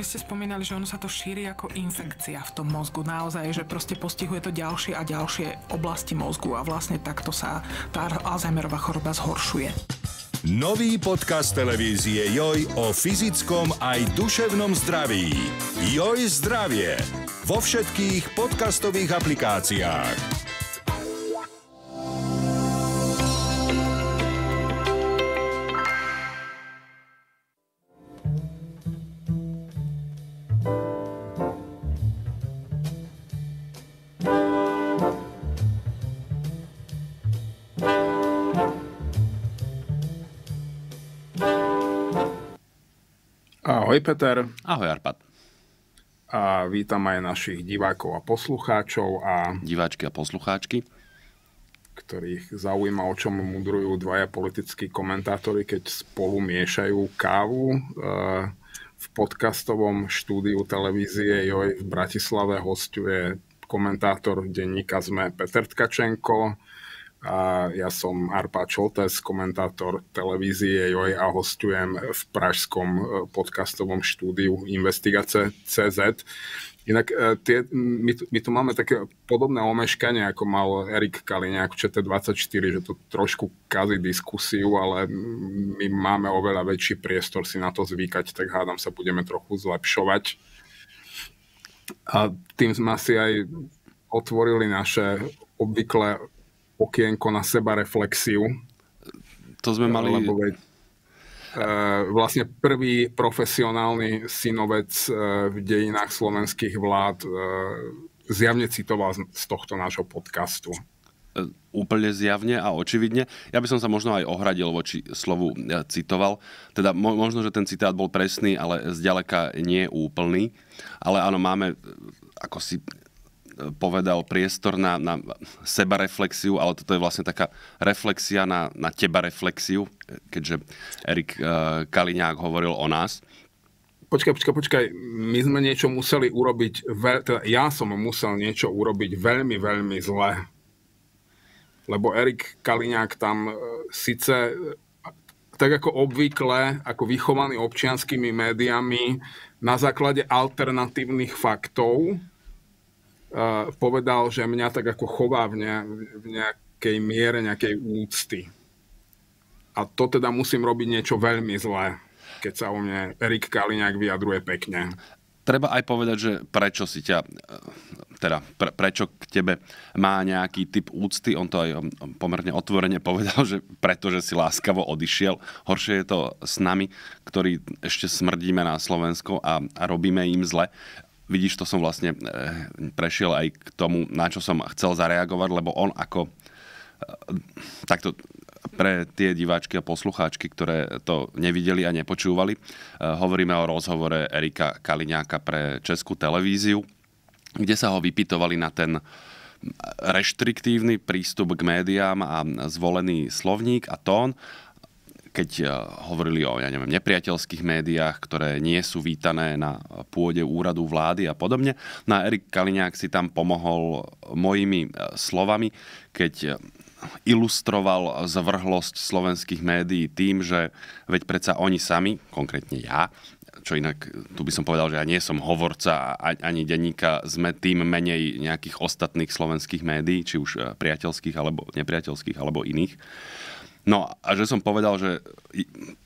Vy ste spomínali, že ono sa to šíri ako infekcia v tom mozgu. Naozaj, že proste postihuje to ďalšie a ďalšie oblasti mozgu a vlastne takto sa tá Alzheimerová choroba zhoršuje. Nový podcast televízie Joj o fyzickom aj duševnom zdraví. Joj zdravie. Vo všetkých podcastových aplikáciách. Ahoj Peter. Ahoj Arpad. A vítam aj našich divákov a poslucháčov a... Diváčky a poslucháčky. Ktorých zaujíma, o čom mudrujú dvaja politickí komentátori, keď spolu miešajú kávu. E, v podcastovom štúdiu televízie Joj v Bratislave hostuje komentátor denníka ZME Peter Tkačenko a ja som Arpa Čoltes, komentátor televízie Joj a hostujem v pražskom e, podcastovom štúdiu Investigace CZ. Inak e, tie, my, tu, my tu máme také podobné omeškanie, ako mal Erik Kaliňák v ČT24, že to trošku kazí diskusiu, ale my máme oveľa väčší priestor si na to zvykať, tak hádam sa budeme trochu zlepšovať. A tým sme si aj otvorili naše obvyklé okienko na seba reflexiu. To sme mali... Lebo veď, e, vlastne prvý profesionálny synovec e, v dejinách slovenských vlád e, zjavne citoval z tohto nášho podcastu. Úplne zjavne a očividne. Ja by som sa možno aj ohradil voči slovu citoval. Teda možno, že ten citát bol presný, ale zďaleka nie úplný. Ale áno, máme ako si povedal priestor na, na sebareflexiu, ale toto je vlastne taká reflexia na, na teba reflexiu, keďže Erik uh, Kaliňák hovoril o nás. Počkaj, počkaj, počkaj. My sme niečo museli urobiť, teda ja som musel niečo urobiť veľmi, veľmi zle. Lebo Erik Kaliňák tam uh, síce tak ako obvykle, ako vychovaný občianskými médiami, na základe alternatívnych faktov povedal, že mňa tak ako chová v, ne, v nejakej miere nejakej úcty. A to teda musím robiť niečo veľmi zlé, keď sa o mne Erik Kaliňák vyjadruje pekne. Treba aj povedať, že prečo si ťa, teda pre, prečo k tebe má nejaký typ úcty, on to aj pomerne otvorene povedal, že preto, že si láskavo odišiel. Horšie je to s nami, ktorí ešte smrdíme na Slovensko a, a robíme im zle vidíš, to som vlastne eh, prešiel aj k tomu, na čo som chcel zareagovať, lebo on ako eh, takto pre tie diváčky a poslucháčky, ktoré to nevideli a nepočúvali, eh, hovoríme o rozhovore Erika Kaliňáka pre Českú televíziu, kde sa ho vypitovali na ten reštriktívny prístup k médiám a zvolený slovník a tón keď eh, hovorili o ja neviem, nepriateľských médiách, ktoré nie sú vítané na pôde úradu vlády a podobne. No a Erik Kaliňák si tam pomohol mojimi eh, slovami, keď eh, ilustroval zvrhlosť slovenských médií tým, že veď predsa oni sami, konkrétne ja, čo inak tu by som povedal, že ja nie som hovorca ani denníka, sme tým menej nejakých ostatných slovenských médií, či už priateľských alebo nepriateľských alebo iných No a že som povedal, že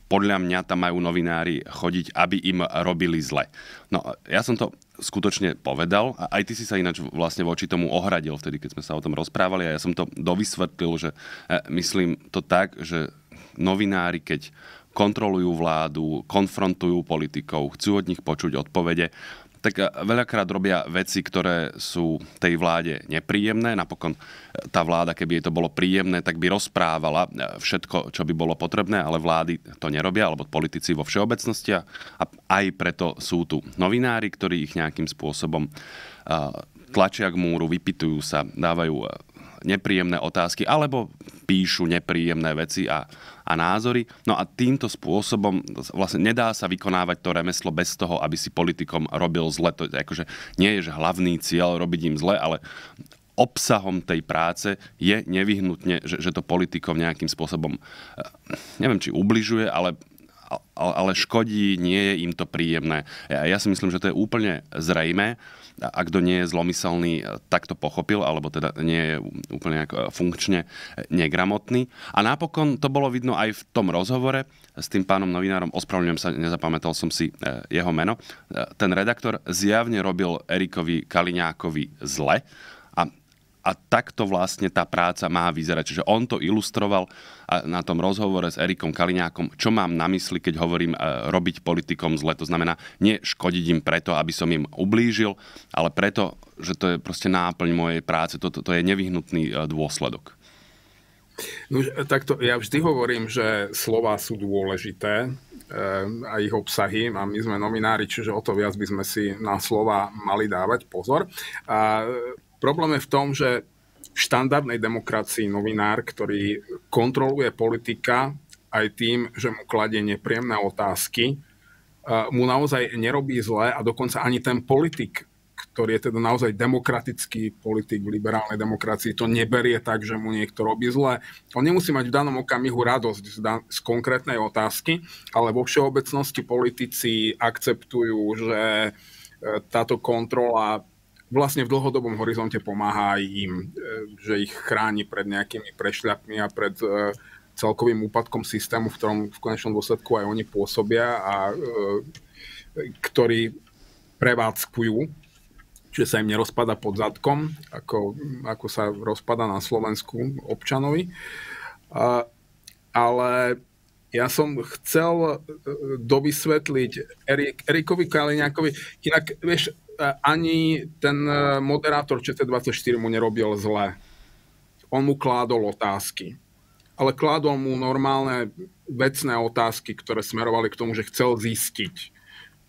podľa mňa tam majú novinári chodiť, aby im robili zle. No ja som to skutočne povedal a aj ty si sa ináč vlastne voči tomu ohradil vtedy, keď sme sa o tom rozprávali a ja som to dovysvetlil, že e, myslím to tak, že novinári, keď kontrolujú vládu, konfrontujú politikov, chcú od nich počuť odpovede, tak eh, veľakrát robia veci, ktoré sú tej vláde nepríjemné. Napokon eh, tá vláda, keby jej to bolo príjemné, tak by rozprávala eh, všetko, čo by bolo potrebné, ale vlády to nerobia, alebo politici vo všeobecnosti. A aj preto sú tu novinári, ktorí ich nejakým spôsobom tlačia k múru, vypitujú sa, dávajú nepríjemné otázky alebo píšu nepríjemné veci a, a názory. No a týmto spôsobom vlastne nedá sa vykonávať to remeslo bez toho, aby si politikom robil zle. To je akože nie je že hlavný cieľ robiť im zle, ale obsahom tej práce je nevyhnutne, že, že to politikom nejakým spôsobom, eh, neviem či ubližuje, ale ale škodí, nie je im to príjemné. Ja, ja si myslím, že to je úplne zrejme. Ak kto nie je zlomyselný, tak to pochopil, alebo teda nie je úplne funkčne negramotný. A napokon to bolo vidno aj v tom rozhovore s tým pánom novinárom, ospravedlňujem sa, nezapamätal som si jeho meno. Ten redaktor zjavne robil Erikovi Kaliňákovi zle a takto vlastne tá práca má vyzerať. Čiže on to ilustroval na tom rozhovore s Erikom Kaliňákom, čo mám na mysli, keď hovorím e, robiť politikom zle. To znamená, nie škodiť im preto, aby som im ublížil, ale preto, že to je proste náplň mojej práce. Toto to je nevyhnutný e, dôsledok. No, takto, ja vždy hovorím, že slova sú dôležité e, a ich obsahy a my sme nominári, čiže o to viac by sme si na slova mali dávať pozor. A Problém je v tom, že v štandardnej demokracii novinár, ktorý kontroluje politika aj tým, že mu kladie nepríjemné otázky, mu naozaj nerobí zle a dokonca ani ten politik, ktorý je teda naozaj demokratický politik v liberálnej demokracii, to neberie tak, že mu niekto robí zle. On nemusí mať v danom okamihu radosť z, z konkrétnej otázky, ale vo všeobecnosti politici akceptujú, že e, táto kontrola vlastne v dlhodobom horizonte pomáha aj im, e, že ich chráni pred nejakými prešľapmi a pred e, celkovým úpadkom systému, v ktorom v konečnom dôsledku aj oni pôsobia a e, ktorí prevádzkujú, čiže sa im nerozpada pod zadkom, ako, ako sa rozpada na Slovensku občanovi. Ale ja som chcel dovysvetliť Erik, Erikovi Kaliňákovi, inak vieš, ani ten e, moderátor ČT24 mu nerobil zle. On mu kládol otázky. Ale kládol mu normálne vecné otázky, ktoré smerovali k tomu, že chcel zistiť,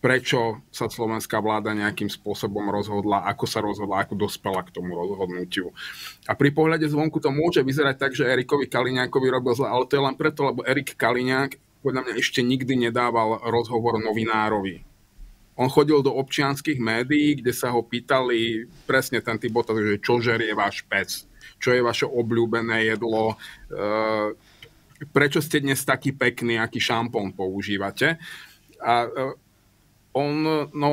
prečo sa slovenská vláda nejakým spôsobom rozhodla, ako sa rozhodla, ako dospela k tomu rozhodnutiu. A pri pohľade zvonku to môže vyzerať tak, že Erikovi Kaliňákovi robil zle, ale to je len preto, lebo Erik Kaliňák podľa mňa ešte nikdy nedával rozhovor novinárovi on chodil do občianských médií, kde sa ho pýtali presne ten typ otázok, že čo žerie váš pec, čo je vaše obľúbené jedlo, e, prečo ste dnes taký pekný, aký šampón používate. A e, on, no,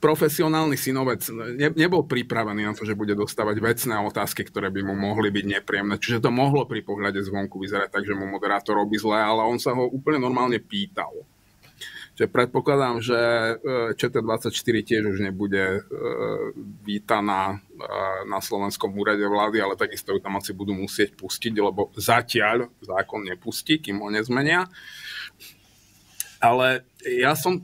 profesionálny synovec ne, nebol pripravený na to, že bude dostávať vecné otázky, ktoré by mu mohli byť nepríjemné. Čiže to mohlo pri pohľade zvonku vyzerať tak, že mu moderátor robí zle, ale on sa ho úplne normálne pýtal. Čiže predpokladám, že e, ČT24 tiež už nebude e, vítaná e, na Slovenskom úrade vlády, ale takisto ju tam asi budú musieť pustiť, lebo zatiaľ zákon nepustí, kým ho nezmenia. Ale ja som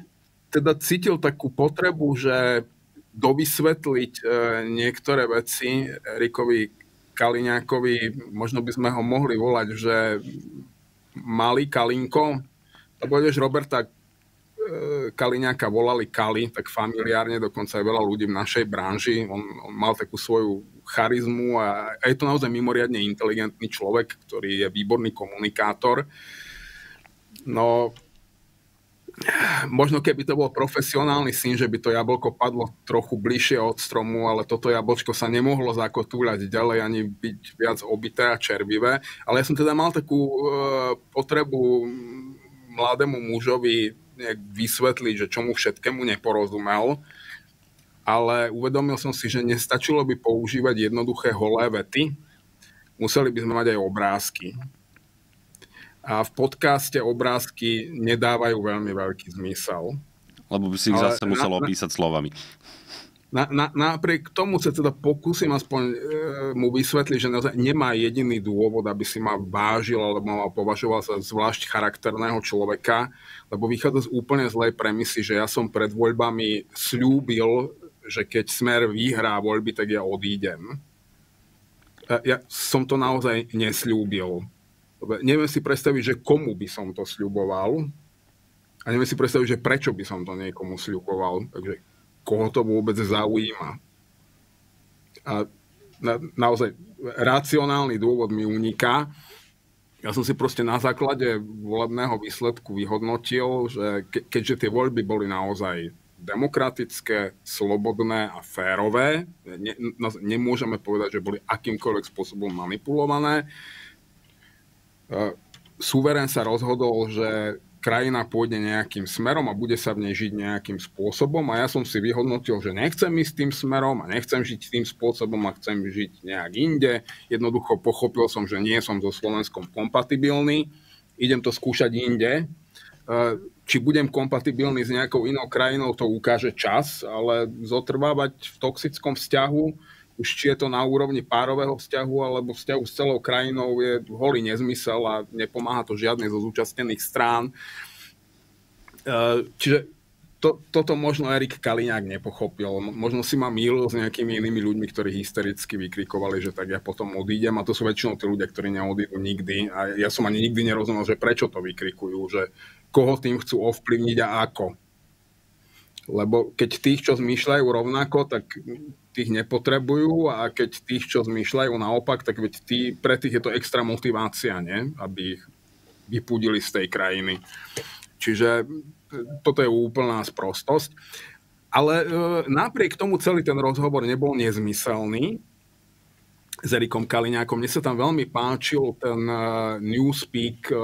teda cítil takú potrebu, že dovysvetliť niektoré veci Erikovi Kaliňákovi, možno by sme ho mohli volať, že malý Kalinko, lebo vieš, Roberta Kaliňáka volali Kali, tak familiárne, dokonca aj veľa ľudí v našej branži. On, on mal takú svoju charizmu a, a je to naozaj mimoriadne inteligentný človek, ktorý je výborný komunikátor. No, možno keby to bol profesionálny syn, že by to jablko padlo trochu bližšie od stromu, ale toto jablčko sa nemohlo zakotúľať ďalej ani byť viac obité a červivé. Ale ja som teda mal takú e, potrebu mladému mužovi nejak vysvetliť, že čomu všetkému neporozumel, ale uvedomil som si, že nestačilo by používať jednoduché holé vety, museli by sme mať aj obrázky. A v podcaste obrázky nedávajú veľmi veľký zmysel. Lebo by si ich zase musel opísať slovami na, na, napriek tomu sa teda pokúsim aspoň e, mu vysvetliť, že naozaj nemá jediný dôvod, aby si ma vážil alebo ma považoval za zvlášť charakterného človeka, lebo vychádza z úplne zlej premisy, že ja som pred voľbami slúbil, že keď Smer vyhrá voľby, tak ja odídem. E, ja som to naozaj nesľúbil. Neviem si predstaviť, že komu by som to sľuboval a neviem si predstaviť, že prečo by som to niekomu sľuboval. Takže koho to vôbec zaujíma. A na, naozaj racionálny dôvod mi uniká. Ja som si proste na základe volebného výsledku vyhodnotil, že ke, keďže tie voľby boli naozaj demokratické, slobodné a férové, ne, nemôžeme povedať, že boli akýmkoľvek spôsobom manipulované, suverén sa rozhodol, že krajina pôjde nejakým smerom a bude sa v nej žiť nejakým spôsobom a ja som si vyhodnotil, že nechcem ísť tým smerom a nechcem žiť tým spôsobom a chcem žiť nejak inde. Jednoducho pochopil som, že nie som so Slovenskom kompatibilný, idem to skúšať inde. E, či budem kompatibilný s nejakou inou krajinou, to ukáže čas, ale zotrvávať v toxickom vzťahu, už či je to na úrovni párového vzťahu alebo vzťahu s celou krajinou je holý nezmysel a nepomáha to žiadnej zo zúčastnených strán. E, čiže to, toto možno Erik Kaliňák nepochopil. Možno si ma mýlil s nejakými inými ľuďmi, ktorí hystericky vykrikovali, že tak ja potom odídem. A to sú väčšinou tí ľudia, ktorí neodídu nikdy. A ja som ani nikdy nerozumel, že prečo to vykrikujú, že koho tým chcú ovplyvniť a ako. Lebo keď tých, čo zmýšľajú rovnako, tak tých nepotrebujú a keď tých, čo zmýšľajú naopak, tak veď tí, pre tých je to extra motivácia, nie? aby ich vypudili z tej krajiny. Čiže e, toto je úplná sprostosť. Ale e, napriek tomu celý ten rozhovor nebol nezmyselný s Erikom Kaliňákom. Mne sa tam veľmi páčil ten e, newspeak e,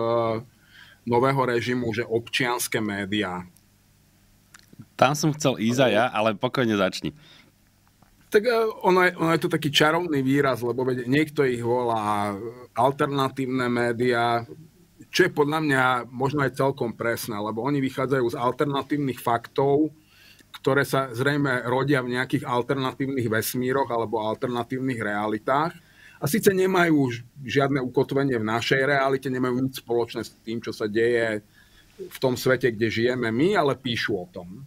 nového režimu, že občianské médiá. Tam som chcel ísť aj ja, ale pokojne začni. Tak e, ono je, ono je to taký čarovný výraz, lebo niekto ich volá alternatívne médiá, čo je podľa mňa možno aj celkom presné, lebo oni vychádzajú z alternatívnych faktov, ktoré sa zrejme rodia v nejakých alternatívnych vesmíroch alebo alternatívnych realitách. A síce nemajú žiadne ukotvenie v našej realite, nemajú nič spoločné s tým, čo sa deje v tom svete, kde žijeme my, ale píšu o tom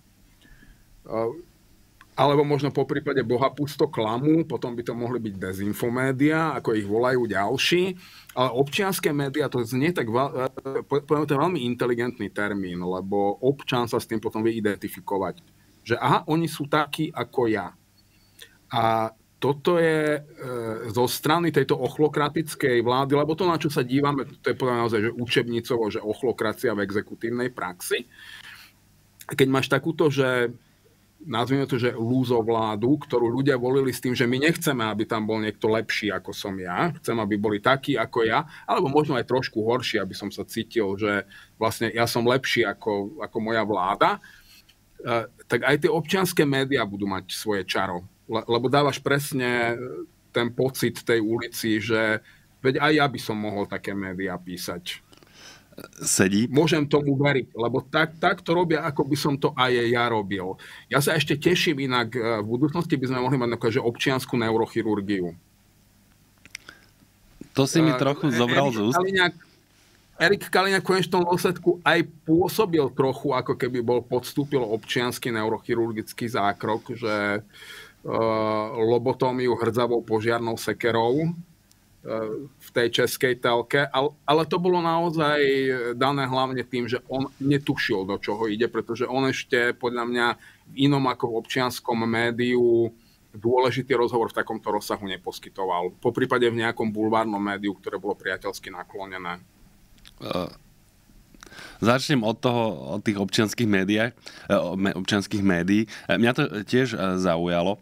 alebo možno po prípade bohapusto klamu, potom by to mohli byť dezinfomédia, ako ich volajú ďalší. Ale občianské médiá, to znie tak, e, poviem, to je veľmi inteligentný termín, lebo občan sa s tým potom vie identifikovať. Že aha, oni sú takí ako ja. A toto je e, zo strany tejto ochlokratickej vlády, lebo to, na čo sa dívame, to je povedané naozaj, že učebnicovo, že ochlokracia v exekutívnej praxi. Keď máš takúto, že nazvime to, že lúzo ktorú ľudia volili s tým, že my nechceme, aby tam bol niekto lepší ako som ja, chcem, aby boli takí ako ja, alebo možno aj trošku horší, aby som sa cítil, že vlastne ja som lepší ako, ako moja vláda, e, tak aj tie občianské médiá budú mať svoje čaro. Lebo dávaš presne ten pocit tej ulici, že veď aj ja by som mohol také médiá písať sedí. Môžem tomu veriť, lebo tak, tak to robia, ako by som to aj ja robil. Ja sa ešte teším inak, e, v budúcnosti by sme mohli mať že občianskú neurochirurgiu. To si mi e, trochu uh, zobral z úst. Kaliňák, Erik Kaliňák v konečnom dôsledku aj pôsobil trochu, ako keby bol podstúpil občianský neurochirurgický zákrok, že uh, lobotómiu hrdzavou požiarnou sekerou v tej českej telke, ale to bolo naozaj dané hlavne tým, že on netušil, do čoho ide, pretože on ešte podľa mňa v inom ako v občianskom médiu dôležitý rozhovor v takomto rozsahu neposkytoval. Po prípade v nejakom bulvárnom médiu, ktoré bolo priateľsky naklonené. Uh, začnem od toho, od tých občianských médií, občianských médií. Mňa to tiež zaujalo.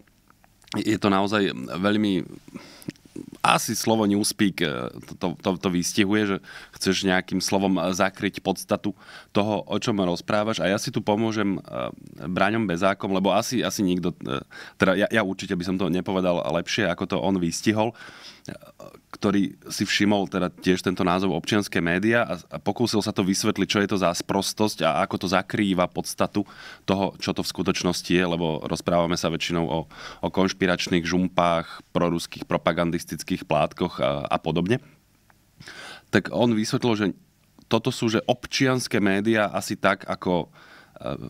Je to naozaj veľmi asi slovo newspeak e, to, to, to vystihuje, že chceš nejakým slovom zakryť podstatu toho, o čom rozprávaš. A ja si tu pomôžem e, Braňom Bezákom, lebo asi, asi nikto, e, teda ja, ja určite by som to nepovedal lepšie, ako to on vystihol ktorý si všimol teda tiež tento názov občianské média a, a pokúsil sa to vysvetliť, čo je to za sprostosť a ako to zakrýva podstatu toho, čo to v skutočnosti je, lebo rozprávame sa väčšinou o, o konšpiračných žumpách, proruských propagandistických plátkoch a, a podobne. Tak on vysvetlil, že toto sú že občianské médiá asi tak, ako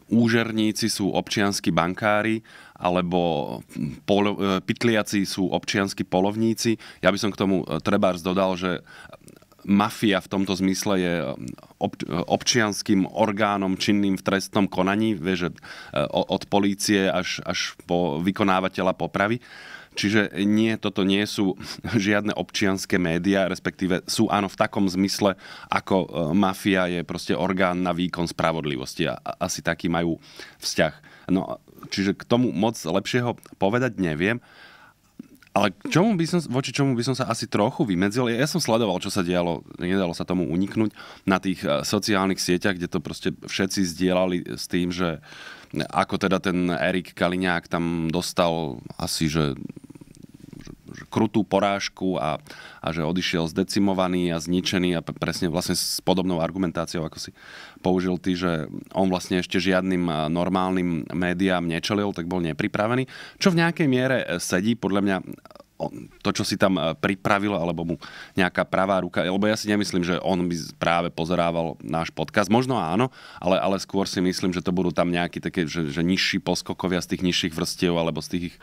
úžerníci sú občianskí bankári, alebo pol, e, pytliaci sú občianskí polovníci. Ja by som k tomu e, trebárs dodal, že mafia v tomto zmysle je ob, občianským orgánom činným v trestnom konaní, vieš, od polície až, až po vykonávateľa popravy. Čiže nie, toto nie sú žiadne občianské médiá, respektíve sú áno v takom zmysle, ako e, mafia je proste orgán na výkon spravodlivosti a asi taký majú vzťah. No, čiže k tomu moc lepšieho povedať neviem, Ale čomu by som, voči čomu by som sa asi trochu vymedzil, ja som sledoval, čo sa dialo, nedalo sa tomu uniknúť na tých eh, sociálnych sieťach, kde to proste všetci zdieľali s tým, že ako teda ten Erik Kaliňák tam dostal asi, že krutú porážku a, a že odišiel zdecimovaný a zničený a presne vlastne s podobnou argumentáciou, ako si použil ty, že on vlastne ešte žiadnym normálnym médiám nečelil, tak bol nepripravený. Čo v nejakej miere sedí, podľa mňa to, čo si tam e, pripravil, alebo mu nejaká pravá ruka, lebo ja si nemyslím, že on by práve pozerával náš podcast. Možno áno, ale, ale skôr si myslím, že to budú tam nejakí také, že, že nižší poskokovia z tých nižších vrstiev, alebo z tých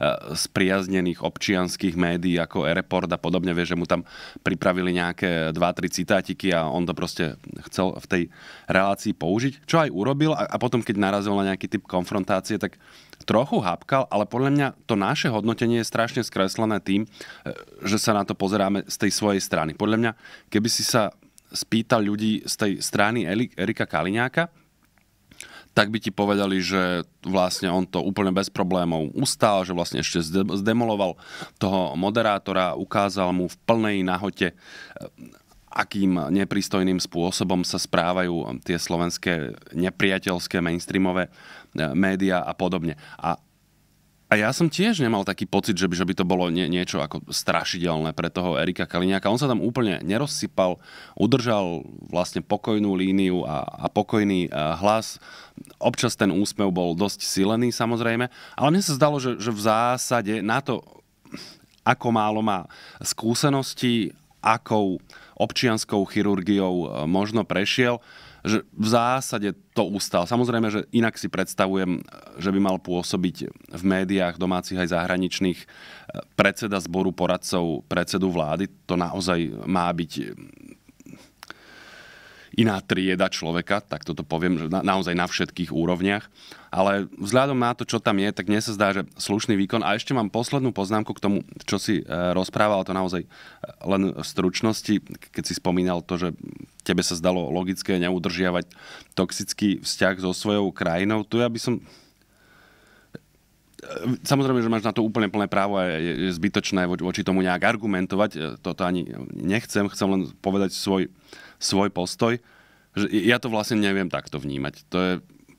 uh, spriaznených občianských médií ako Airport a podobne, vie, že mu tam pripravili nejaké 2-3 citátiky a on to proste chcel v tej relácii použiť, čo aj urobil a, a potom, keď narazil na nejaký typ konfrontácie, tak trochu hapkal, ale podľa mňa to naše hodnotenie je strašne skreslené tým, e, že sa na to pozeráme z tej svojej strany. Podľa mňa, keby si sa spýtal ľudí z tej strany Erika Kaliňáka, tak by ti povedali, že vlastne on to úplne bez problémov ustal, že vlastne ešte zdemoloval toho moderátora, ukázal mu v plnej nahote, e, akým nepristojným spôsobom sa správajú tie slovenské nepriateľské mainstreamové E, média a podobne. A a ja som tiež nemal taký pocit, že by, že by to bolo nie, niečo ako strašidelné pre toho Erika Kaliňáka. On sa tam úplne nerozsypal, udržal vlastne pokojnú líniu a, a pokojný a e, hlas. Občas ten úsmev bol dosť silený samozrejme, ale mne sa zdalo, že, že v zásade na to, ako málo má skúsenosti, akou občianskou chirurgiou e, možno prešiel, že v zásade to ustal. Samozrejme, že inak si predstavujem, že by mal pôsobiť v médiách domácich aj zahraničných eh, predseda zboru poradcov predsedu vlády. To naozaj má byť iná trieda človeka, tak toto poviem, že na, naozaj na všetkých úrovniach. Ale vzhľadom na to, čo tam je, tak mne sa zdá, že slušný výkon. A ešte mám poslednú poznámku k tomu, čo si e, rozprával, to naozaj e, len v stručnosti, keď si spomínal to, že tebe sa zdalo logické neudržiavať toxický vzťah so svojou krajinou. Tu ja by som Samozrejme, že máš na to úplne plné právo a je, zbytočné voči tomu nejak argumentovať. Toto ani nechcem, chcem len povedať svoj, svoj postoj. Že ja to vlastne neviem takto vnímať. To je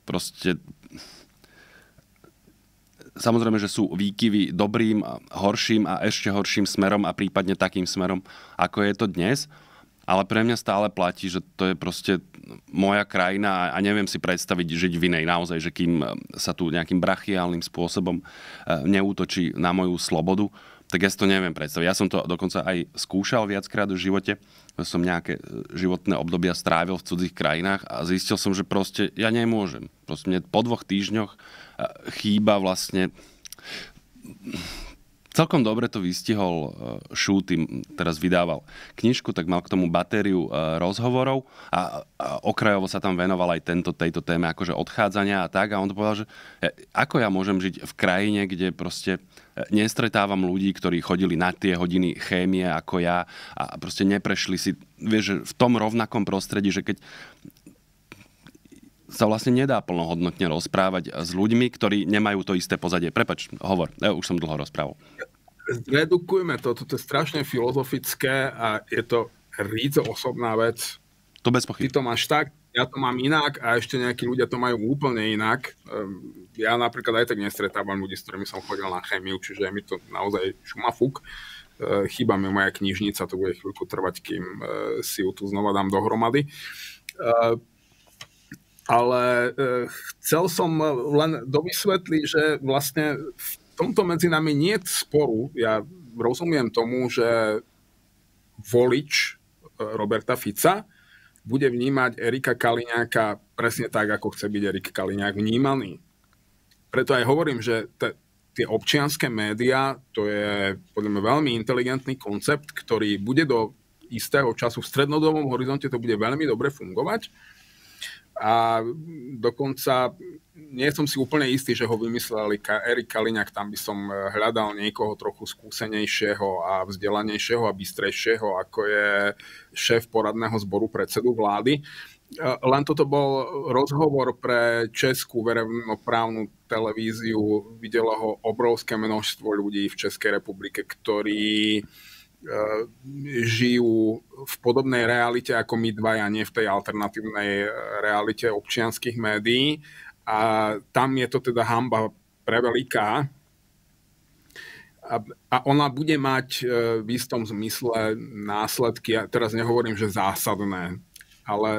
proste... Samozrejme, že sú výkyvy dobrým, horším a ešte horším smerom a prípadne takým smerom, ako je to dnes. Ale pre mňa stále platí, že to je proste moja krajina a neviem si predstaviť žiť v inej naozaj, že kým sa tu nejakým brachiálnym spôsobom e, neútočí na moju slobodu, tak ja si to neviem predstaviť. Ja som to dokonca aj skúšal viackrát v živote, som nejaké e, životné obdobia strávil v cudzích krajinách a zistil som, že proste ja nemôžem. Proste mne po dvoch týždňoch e, chýba vlastne celkom dobre to vystihol Šúty, teraz vydával knižku, tak mal k tomu batériu e, rozhovorov a, okrajovo sa tam venoval aj tento, tejto téme akože odchádzania a tak a on to povedal, že e, ako ja môžem žiť v krajine, kde proste e, nestretávam ľudí, ktorí chodili na tie hodiny chémie ako ja a proste neprešli si, vieš, v tom rovnakom prostredí, že keď sa vlastne nedá plnohodnotne rozprávať s ľuďmi, ktorí nemajú to isté pozadie. Prepač, hovor, ja už som dlho rozprával. Zredukujme to, toto je strašne filozofické a je to rídzo osobná vec. To bez pochyb. Ty to máš tak, ja to mám inak a ešte nejakí ľudia to majú úplne inak. Ehm, ja napríklad aj tak nestretávam ľudí, s ktorými som chodil na chemiu, čiže mi to naozaj šumafúk. Ehm, chýba mi moja knižnica, to bude chvíľku trvať, kým ehm, si ju tu znova dám dohromady ale chcel som len dovysvetliť, že vlastne v tomto medzi nami nie je sporu. Ja rozumiem tomu, že volič Roberta Fica bude vnímať Erika Kaliňáka presne tak, ako chce byť Erik Kaliňák vnímaný. Preto aj hovorím, že te, tie občianské médiá, to je podľa mňa veľmi inteligentný koncept, ktorý bude do istého času v strednodobom horizonte to bude veľmi dobre fungovať A dokonca nie som si úplne istý, že ho vymysleli Erik Kaliňák, tam by som e, hľadal niekoho trochu skúsenejšieho a vzdelanejšieho a bystrejšieho, ako je šéf poradného zboru predsedu vlády. E, len toto bol rozhovor pre českú verejnoprávnu televíziu. Videlo ho obrovské množstvo ľudí v Českej republike, ktorí žijú v podobnej realite ako my dvaja, nie v tej alternatívnej e, realite občianských médií. A tam je to teda hamba preveliká. A, a ona bude mať e, v istom zmysle následky, ja teraz nehovorím, že zásadné, ale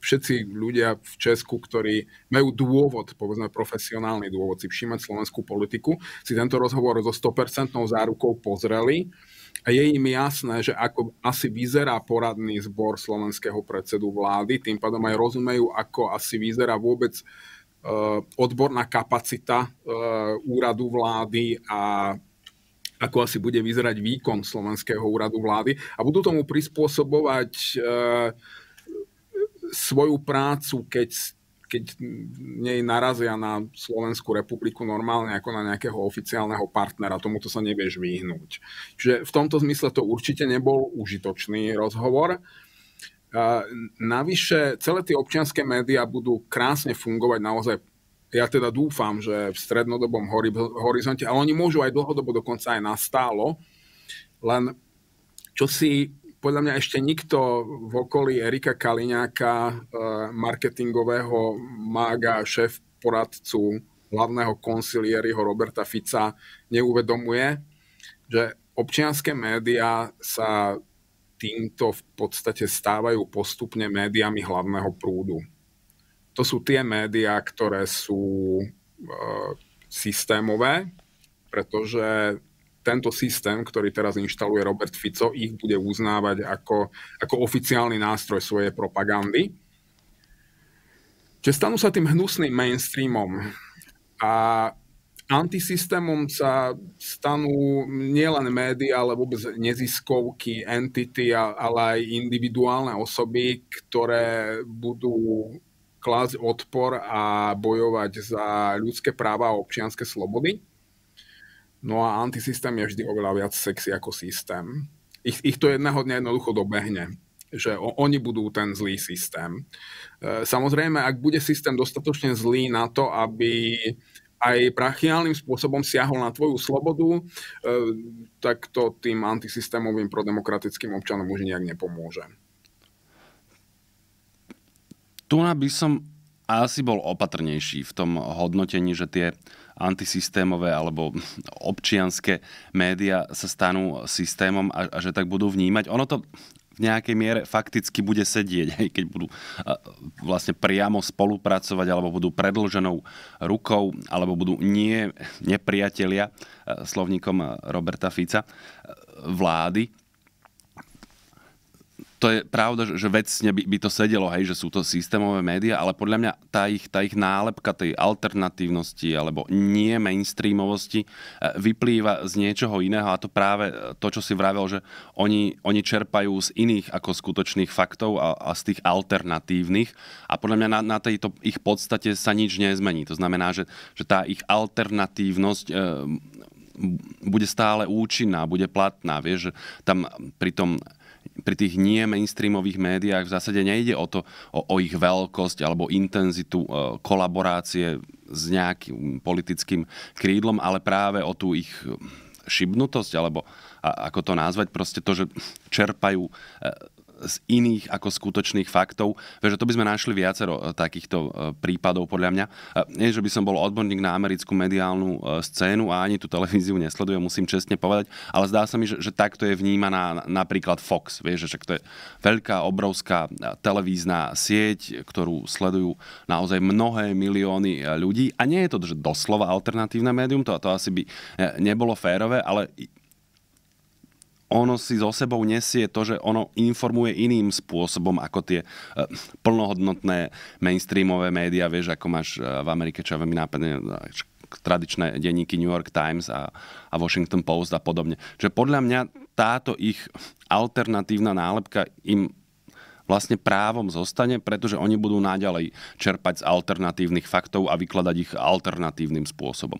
všetci ľudia v Česku, ktorí majú dôvod, povedzme profesionálny dôvod si všímať slovenskú politiku, si tento rozhovor so 100% zárukou pozreli a je im jasné, že ako asi vyzerá poradný zbor slovenského predsedu vlády, tým pádom aj rozumejú, ako asi vyzerá vôbec uh, odborná kapacita uh, úradu vlády a ako asi bude vyzerať výkon slovenského úradu vlády. A budú tomu prispôsobovať uh, svoju prácu, keď keď nej narazia na Slovenskú republiku normálne ako na nejakého oficiálneho partnera, tomuto sa nevieš vyhnúť. Čiže v tomto zmysle to určite nebol užitočný rozhovor. Navyše, celé tie občianské médiá budú krásne fungovať naozaj ja teda dúfam, že v strednodobom horizonte, ale oni môžu aj dlhodobo, dokonca aj nastálo, len čo si podľa mňa ešte nikto v okolí Erika Kaliňáka, eh, marketingového mága, šéf poradcu hlavného konsilieriho Roberta Fica neuvedomuje, že občianské médiá sa týmto v podstate stávajú postupne médiami hlavného prúdu. To sú tie médiá, ktoré sú e, systémové, pretože tento systém, ktorý teraz inštaluje Robert Fico, ich bude uznávať ako, ako oficiálny nástroj svojej propagandy. Čiže stanú sa tým hnusným mainstreamom a antisystémom sa stanú nielen médiá, ale vôbec neziskovky, entity, ale aj individuálne osoby, ktoré budú klásť odpor a bojovať za ľudské práva a občianske slobody. No a antisystém je vždy oveľa viac sexy ako systém. Ich, ich to jedného dňa jednoducho dobehne že oni budú ten zlý systém. E, samozrejme, ak bude systém dostatočne zlý na to, aby aj prachiálnym spôsobom siahol na tvoju slobodu, e, tak to tým antisystémovým prodemokratickým občanom už nejak nepomôže. Tu by som asi bol opatrnejší v tom hodnotení, že tie antisystémové alebo občianské médiá sa stanú systémom a, a že tak budú vnímať. Ono to v nejakej miere fakticky bude sedieť, hej, keď budú vlastne priamo spolupracovať alebo budú predlženou rukou alebo budú nie nepriatelia slovníkom Roberta Fica vlády to je pravda, že vecne by, by to sedelo, hej, že sú to systémové médiá, ale podľa mňa tá ich, tá ich nálepka tej alternatívnosti alebo nie mainstreamovosti e, vyplýva z niečoho iného a to práve to, čo si vravel, že oni, oni čerpajú z iných ako skutočných faktov a, a z tých alternatívnych a podľa mňa na, na tejto ich podstate sa nič nezmení. To znamená, že, že tá ich alternatívnosť e, bude stále účinná, bude platná. Vieš, tam pri tom pri tých nie mainstreamových médiách v zásade nejde o to, o, o ich veľkosť alebo intenzitu e, kolaborácie s nejakým politickým krídlom, ale práve o tú ich šibnutosť, alebo a, ako to nazvať, proste to, že čerpajú e, z iných ako skutočných faktov. Veď to by sme našli viacero e, takýchto e, prípadov podľa mňa. E, nie, že by som bol odborník na americkú mediálnu scénu a ani tú televíziu nesledujem, musím čestne povedať, ale zdá sa mi, že, že takto je vnímaná napríklad Fox. Vieš, že to je veľká, obrovská televízna sieť, ktorú sledujú naozaj mnohé milióny ľudí a nie je to že doslova alternatívne médium, to, to asi by nebolo férové, ale ono si so sebou nesie to, že ono informuje iným spôsobom ako tie uh, plnohodnotné mainstreamové médiá, vieš, ako máš uh, v Amerike, čo veľmi nápadne tradičné denníky New York Times a, a Washington Post a podobne. Že podľa mňa táto ich alternatívna nálepka im vlastne právom zostane, pretože oni budú naďalej čerpať z alternatívnych faktov a vykladať ich alternatívnym spôsobom.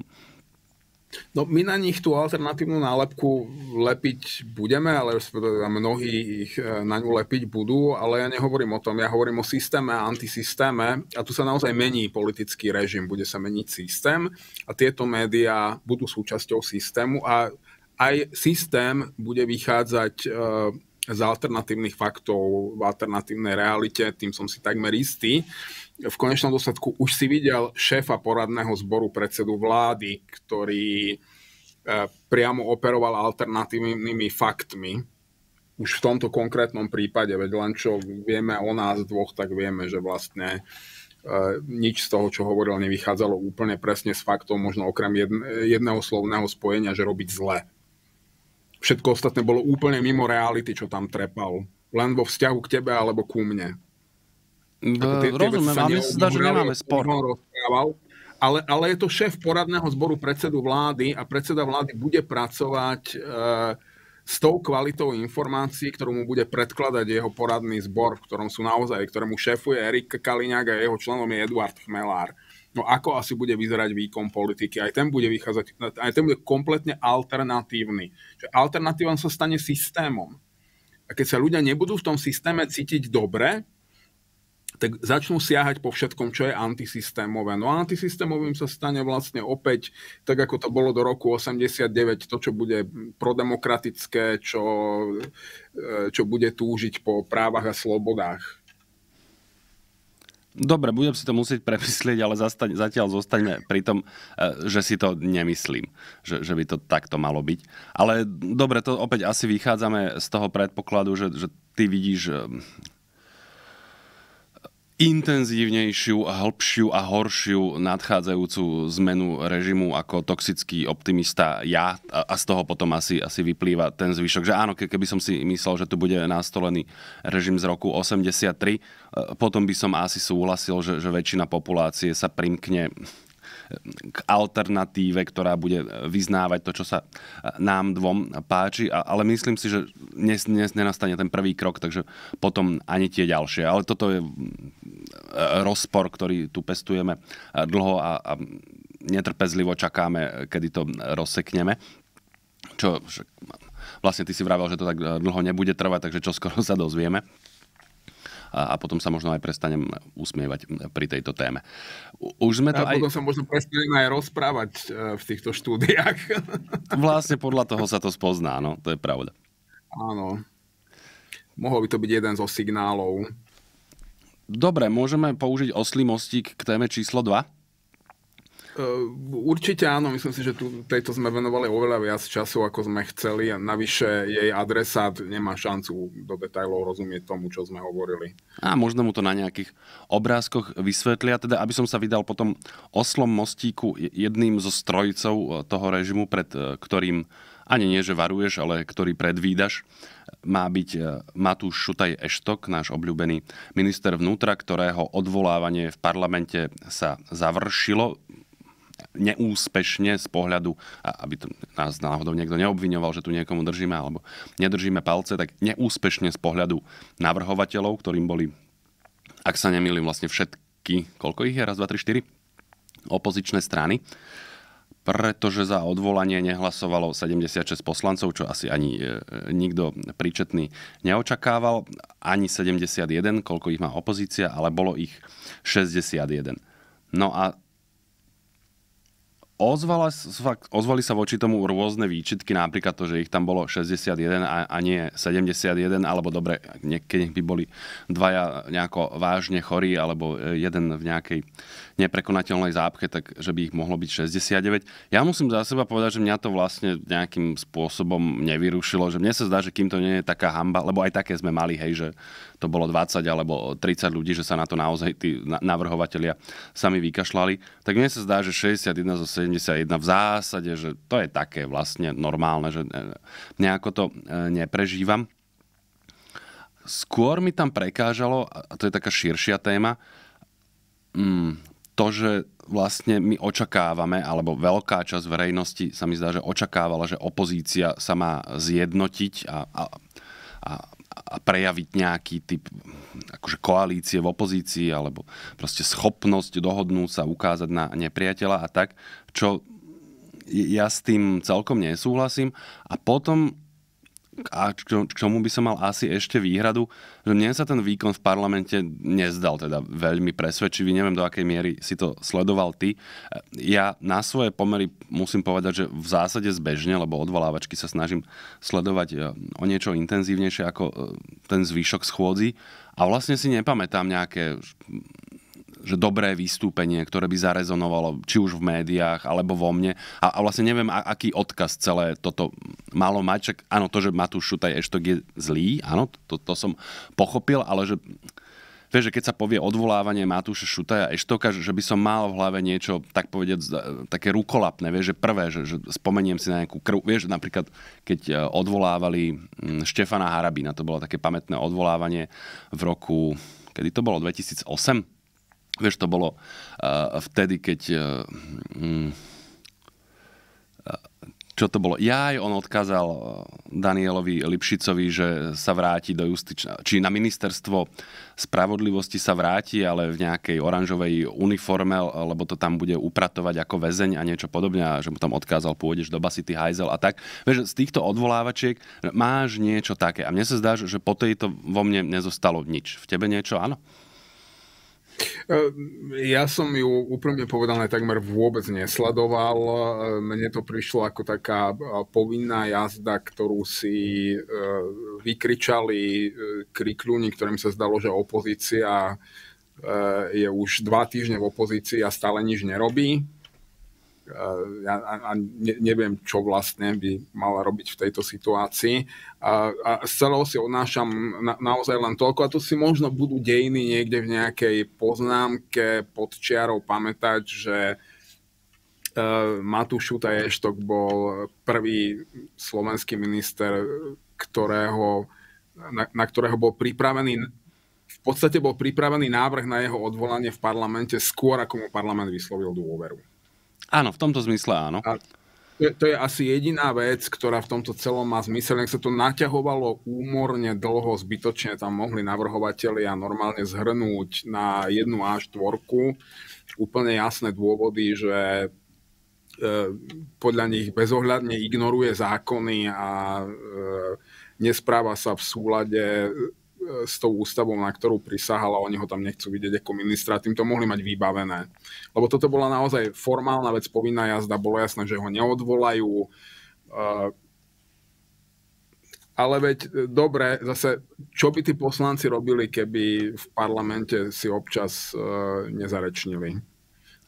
No my na nich tú alternatívnu nálepku lepiť budeme, ale mnohí ich e, na ňu lepiť budú, ale ja nehovorím o tom, ja hovorím o systéme a antisystéme. A tu sa naozaj mení politický režim, bude sa meniť systém a tieto médiá budú súčasťou systému a aj systém bude vychádzať e, z alternatívnych faktov v alternatívnej realite, tým som si takmer istý v konečnom dôsledku už si videl šéfa poradného zboru predsedu vlády, ktorý e, priamo operoval alternatívnymi faktmi. Už v tomto konkrétnom prípade, veď len čo vieme o nás dvoch, tak vieme, že vlastne e, nič z toho, čo hovoril, nevychádzalo úplne presne s faktom, možno okrem jedného slovného spojenia, že robiť zle. Všetko ostatné bolo úplne mimo reality, čo tam trepal. Len vo vzťahu k tebe alebo ku mne. Tie, tie Rozumiem, ale sa zdá, že nemáme spor. Ale, ale je to šéf poradného zboru predsedu vlády a predseda vlády bude pracovať e, s tou kvalitou informácií, ktorú mu bude predkladať jeho poradný zbor, v ktorom sú naozaj, ktorému šéfuje Erik Kaliňák a jeho členom je Eduard Chmelár. No ako asi bude vyzerať výkon politiky? Aj ten bude vychádzať, aj ten bude kompletne alternatívny. Že alternatívom sa stane systémom. A keď sa ľudia nebudú v tom systéme cítiť dobre, tak začnú siahať po všetkom, čo je antisystémové. No a antisystémovým sa stane vlastne opäť, tak ako to bolo do roku 89, to, čo bude prodemokratické, čo, e, čo bude túžiť po právach a slobodách. Dobre, budem si to musieť premyslieť, ale zastaň, zatiaľ zostaňme pri tom, e, že si to nemyslím, že, že by to takto malo byť. Ale dobre, to opäť asi vychádzame z toho predpokladu, že, že ty vidíš intenzívnejšiu, hĺbšiu a horšiu nadchádzajúcu zmenu režimu ako toxický optimista ja. A z toho potom asi, asi vyplýva ten zvyšok, že áno, keby som si myslel, že tu bude nastolený režim z roku 83, e, potom by som asi súhlasil, že, že väčšina populácie sa primkne k alternatíve, ktorá bude vyznávať to, čo sa nám dvom páči, ale myslím si, že dnes, dnes nenastane ten prvý krok, takže potom ani tie ďalšie. Ale toto je e, rozpor, ktorý tu pestujeme dlho a, a netrpezlivo čakáme, kedy to rozsekneme. Čo, vlastne ty si vravel, že to tak dlho nebude trvať, takže čo skoro sa dozvieme a, a potom sa možno aj prestanem usmievať pri tejto téme. Už sme to a aj... potom sa možno prestanem aj rozprávať e, v týchto štúdiách. Vlastne podľa toho sa to spozná, no, to je pravda. Áno. Mohol by to byť jeden zo signálov. Dobre, môžeme použiť oslý mostík k téme číslo 2? Ehm, určite áno, myslím si, že tu, tejto sme venovali oveľa viac času, ako sme chceli a navyše jej adresát nemá šancu do detajlov rozumieť tomu, čo sme hovorili. A možno mu to na nejakých obrázkoch vysvetlia, teda aby som sa vydal potom oslom mostíku jedným zo strojcov e, toho režimu, pred e, ktorým ani nie, že varuješ, ale ktorý predvídaš, má byť Matúš Šutaj Eštok, náš obľúbený minister vnútra, ktorého odvolávanie v parlamente sa završilo neúspešne z pohľadu, aby to nás náhodou niekto neobviňoval, že tu niekomu držíme alebo nedržíme palce, tak neúspešne z pohľadu navrhovateľov, ktorým boli, ak sa nemýlim, vlastne všetky, koľko ich je, raz, dva, tri, štyri, opozičné strany, pretože za odvolanie nehlasovalo 76 poslancov, čo asi ani e, nikto príčetný neočakával, ani 71, koľko ich má opozícia, ale bolo ich 61. No a ozvala, fakt, ozvali sa voči tomu rôzne výčitky, napríklad to, že ich tam bolo 61 a, a nie 71, alebo dobre, niekedy by boli dvaja nejako vážne chorí, alebo jeden v nejakej neprekonateľnej zápche, tak že by ich mohlo byť 69. Ja musím za seba povedať, že mňa to vlastne nejakým spôsobom nevyrušilo, že mne sa zdá, že kým to nie je taká hamba, lebo aj také sme mali, hej, že to bolo 20 alebo 30 ľudí, že sa na to naozaj tí navrhovatelia sami vykašľali, tak mne sa zdá, že 61 zo 71 v zásade, že to je také vlastne normálne, že e, nejako to e, neprežívam. Skôr mi tam prekážalo, a to je taká širšia téma, mm, to, že vlastne my očakávame, alebo veľká časť verejnosti sa mi zdá, že očakávala, že opozícia sa má zjednotiť a, a, a prejaviť nejaký typ akože koalície v opozícii alebo proste schopnosť dohodnúť sa, ukázať na nepriateľa a tak, čo ja s tým celkom nesúhlasím. A potom a k čomu by som mal asi ešte výhradu, že mne sa ten výkon v parlamente nezdal teda veľmi presvedčivý, neviem do akej miery si to sledoval ty. Ja na svoje pomery musím povedať, že v zásade zbežne, lebo odvolávačky sa snažím sledovať e, o niečo intenzívnejšie ako e, ten zvyšok schôdzi a vlastne si nepamätám nejaké že dobré vystúpenie, ktoré by zarezonovalo či už v médiách, alebo vo mne. A, a vlastne neviem, a, aký odkaz celé toto malo mať. Čak, áno, to, že Matúš Šutaj Eštok je zlý, áno, to, to som pochopil, ale že vieš, že keď sa povie odvolávanie Matúša Šutaja Eštoka, že by som mal v hlave niečo, tak povedať, také rukolapné, vieš, že prvé, že, že spomeniem si na nejakú krv, vieš, napríklad keď e, odvolávali mm, Štefana Harabina, to bolo také pamätné odvolávanie v roku, kedy to bolo, 2008, Vieš, to bolo uh, vtedy, keď... Uh, čo to bolo? Jaj, on odkázal Danielovi Lipšicovi, že sa vráti do justičná... Či na ministerstvo spravodlivosti sa vráti, ale v nejakej oranžovej uniforme, lebo to tam bude upratovať ako väzeň a niečo podobne, a že mu tam odkázal, pôjdeš do Basity Heisel a tak. Vieš, z týchto odvolávačiek máš niečo také. A mne sa zdá, že po tejto vo mne nezostalo nič. V tebe niečo, áno? Ja som ju úprimne povedané takmer vôbec nesledoval. Mne to prišlo ako taká povinná jazda, ktorú si vykričali krikľúni, ktorým sa zdalo, že opozícia je už dva týždne v opozícii a stále nič nerobí ja, a ne, neviem, čo vlastne by mala robiť v tejto situácii. A, a z celého si odnášam na, naozaj len toľko a tu si možno budú dejiny niekde v nejakej poznámke pod čiarou pamätať, že uh, Matúš Šutaj Eštok bol prvý slovenský minister, ktorého, na, na ktorého bol pripravený v podstate bol pripravený návrh na jeho odvolanie v parlamente skôr, ako mu parlament vyslovil dôveru. Áno, v tomto zmysle áno. A to, je, to je asi jediná vec, ktorá v tomto celom má zmysel. Nech sa to naťahovalo úmorne dlho, zbytočne tam mohli navrhovatelia normálne zhrnúť na jednu až štvorku úplne jasné dôvody, že e, podľa nich bezohľadne ignoruje zákony a e, nespráva sa v súlade s tou ústavou, na ktorú prisahala, oni ho tam nechcú vidieť ako ministra, tým to mohli mať vybavené. Lebo toto bola naozaj formálna vec, povinná jazda, bolo jasné, že ho neodvolajú. Ale veď dobre, zase, čo by tí poslanci robili, keby v parlamente si občas nezarečnili?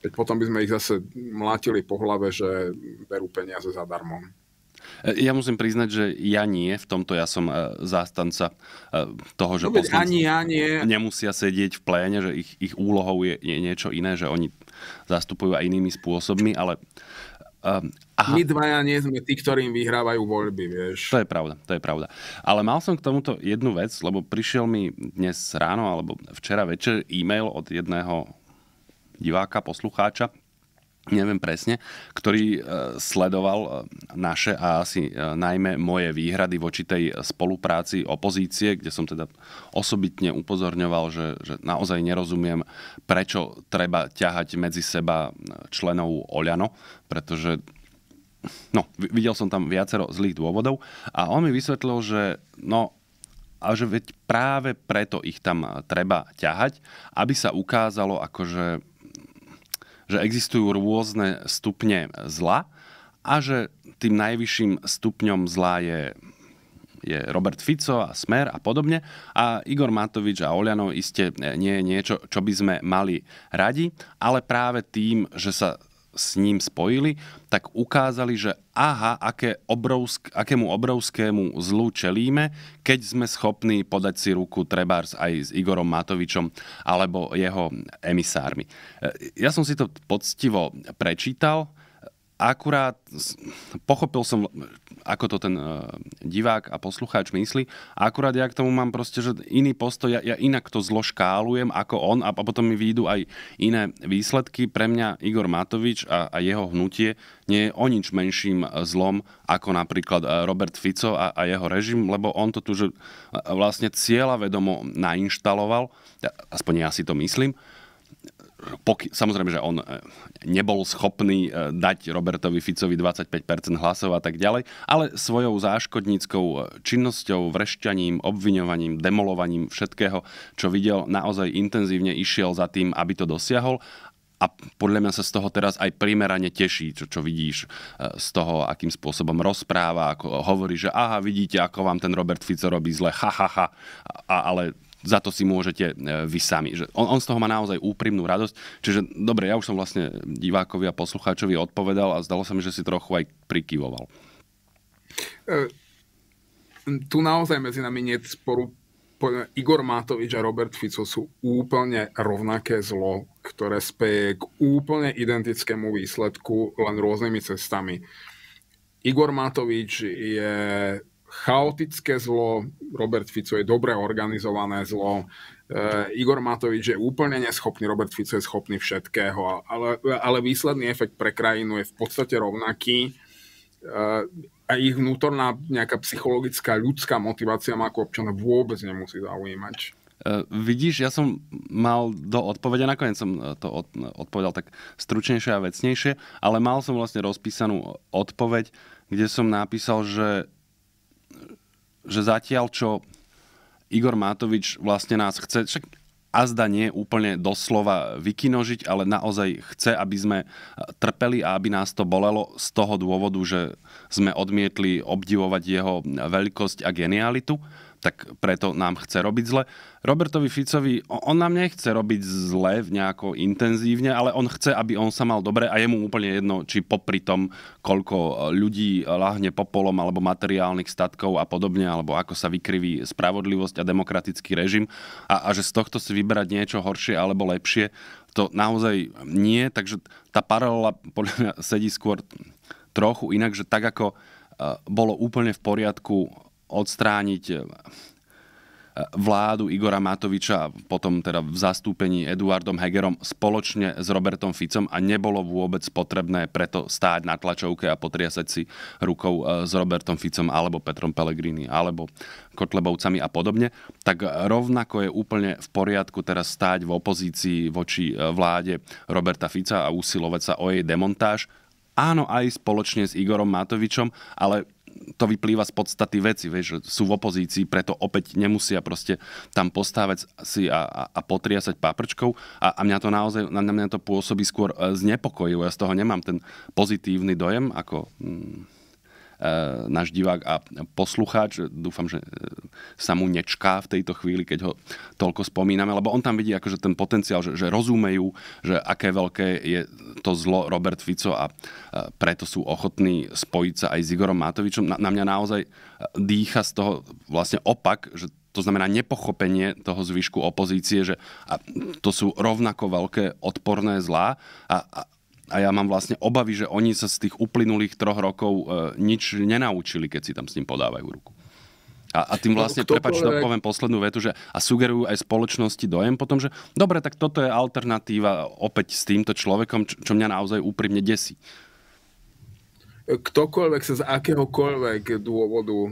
Veď potom by sme ich zase mlátili po hlave, že berú peniaze zadarmo. Ja musím priznať, že ja nie. V tomto ja som e, zástanca e, toho, že no, ani ja nie. nemusia sedieť v pléne, že ich, ich úlohou je, je niečo iné, že oni zastupujú aj inými spôsobmi, ale Um, aha. My dvaja nie sme tí, ktorým vyhrávajú voľby, vieš. To je pravda, to je pravda. Ale mal som k tomuto jednu vec, lebo prišiel mi dnes ráno alebo včera večer e-mail od jedného diváka, poslucháča, neviem presne, ktorý e, sledoval e, naše a asi e, najmä moje výhrady voči tej spolupráci opozície, kde som teda osobitne upozorňoval, že, že naozaj nerozumiem, prečo treba ťahať medzi seba členov Oľano, pretože no, videl som tam viacero zlých dôvodov a on mi vysvetlil, že no, a že veď práve preto ich tam treba ťahať, aby sa ukázalo akože že existujú rôzne stupne zla a že tým najvyšším stupňom zla je je Robert Fico a Smer a podobne. A Igor Matovič a Oliano iste nie je niečo, čo by sme mali radi, ale práve tým, že sa s ním spojili, tak ukázali, že aha, aké obrovsk, akému obrovskému zlu čelíme, keď sme schopní podať si ruku trebárs aj s Igorom Matovičom alebo jeho emisármi. Ja som si to poctivo prečítal akurát pochopil som, ako to ten uh, divák a poslucháč myslí. A akurát ja k tomu mám proste, že iný postoj, ja, ja inak to zlo škálujem ako on a, a potom mi výjdu aj iné výsledky. Pre mňa Igor Matovič a, a jeho hnutie nie je o nič menším zlom ako napríklad Robert Fico a, a jeho režim, lebo on to tu že vlastne cieľa vedomo nainštaloval, aspoň ja si to myslím, poky, samozrejme, že on e, nebol schopný e, dať Robertovi Ficovi 25% hlasov a tak ďalej, ale svojou záškodníckou e, činnosťou, vrešťaním, obviňovaním, demolovaním všetkého, čo videl, naozaj intenzívne išiel za tým, aby to dosiahol. A podľa mňa sa z toho teraz aj primerane teší, čo, čo vidíš z toho, akým spôsobom rozpráva, ako hovorí, že aha, vidíte, ako vám ten Robert Fico robí zle, ha, ha, ha, a, ale za to si môžete e, vy sami. Že on, on z toho má naozaj úprimnú radosť. Čiže dobre, ja už som vlastne divákovi a poslucháčovi odpovedal a zdalo sa mi, že si trochu aj prikyvoval. E, tu naozaj medzi nami nie je sporu. Igor Matovič a Robert Fico sú úplne rovnaké zlo, ktoré speje k úplne identickému výsledku len rôznymi cestami. Igor Matovič je chaotické zlo, Robert Fico je dobre organizované zlo, e, Igor Matovič je úplne neschopný, Robert Fico je schopný všetkého, ale, ale výsledný efekt pre krajinu je v podstate rovnaký e, a ich vnútorná nejaká psychologická ľudská motivácia ma ako občana vôbec nemusí zaujímať. Uh, vidíš, ja som mal do odpovede, nakoniec som to od, odpovedal tak stručnejšie a vecnejšie, ale mal som vlastne rozpísanú odpoveď, kde som napísal, že že zatiaľ, čo Igor Matovič vlastne nás chce, však azda nie úplne doslova vykinožiť, ale naozaj chce, aby sme trpeli a aby nás to bolelo z toho dôvodu, že sme odmietli obdivovať jeho veľkosť a genialitu tak preto nám chce robiť zle. Robertovi Ficovi, on nám nechce robiť zle nejako intenzívne, ale on chce, aby on sa mal dobre a je mu úplne jedno, či popri tom, koľko ľudí láhne popolom alebo materiálnych statkov a podobne, alebo ako sa vykriví spravodlivosť a demokratický režim a, a že z tohto si vyberať niečo horšie alebo lepšie, to naozaj nie, takže tá paralela podľa mňa sedí skôr trochu inak, že tak ako bolo úplne v poriadku odstrániť eh, vládu Igora Matoviča a potom teda v zastúpení Eduardom Hegerom spoločne s Robertom Ficom a nebolo vôbec potrebné preto stáť na tlačovke a potriasať si rukou eh, s Robertom Ficom alebo Petrom Pellegrini alebo Kotlebovcami a podobne, tak rovnako je úplne v poriadku teraz stáť v opozícii voči eh, vláde Roberta Fica a usilovať sa o jej demontáž. Áno, aj spoločne s Igorom Matovičom, ale to vyplýva z podstaty veci, vieš, že sú v opozícii, preto opäť nemusia proste tam postávať si a, a, a potriasať paprčkou a, a mňa to naozaj, na mňa to pôsobí skôr e, znepokojivo. Ja z toho nemám ten pozitívny dojem, ako... Mm, náš divák a poslucháč. Dúfam, že e, sa mu nečká v tejto chvíli, keď ho toľko spomíname, lebo on tam vidí akože ten potenciál, že, že rozumejú, že aké veľké je to zlo Robert Fico a e, preto sú ochotní spojiť sa aj s Igorom Matovičom. Na, na mňa naozaj dýcha z toho vlastne opak, že to znamená nepochopenie toho zvyšku opozície, že a to sú rovnako veľké odporné zlá a, a, a ja mám vlastne obavy, že oni sa z tých uplynulých troch rokov e, nič nenaučili, keď si tam s ním podávajú ruku. A, a tým no, vlastne, no, prepač, to poviem poslednú vetu, že a sugerujú aj spoločnosti dojem potom, že dobre, tak toto je alternatíva opäť s týmto človekom, čo, čo mňa naozaj úprimne desí. Ktokoľvek sa z akéhokoľvek dôvodu uh,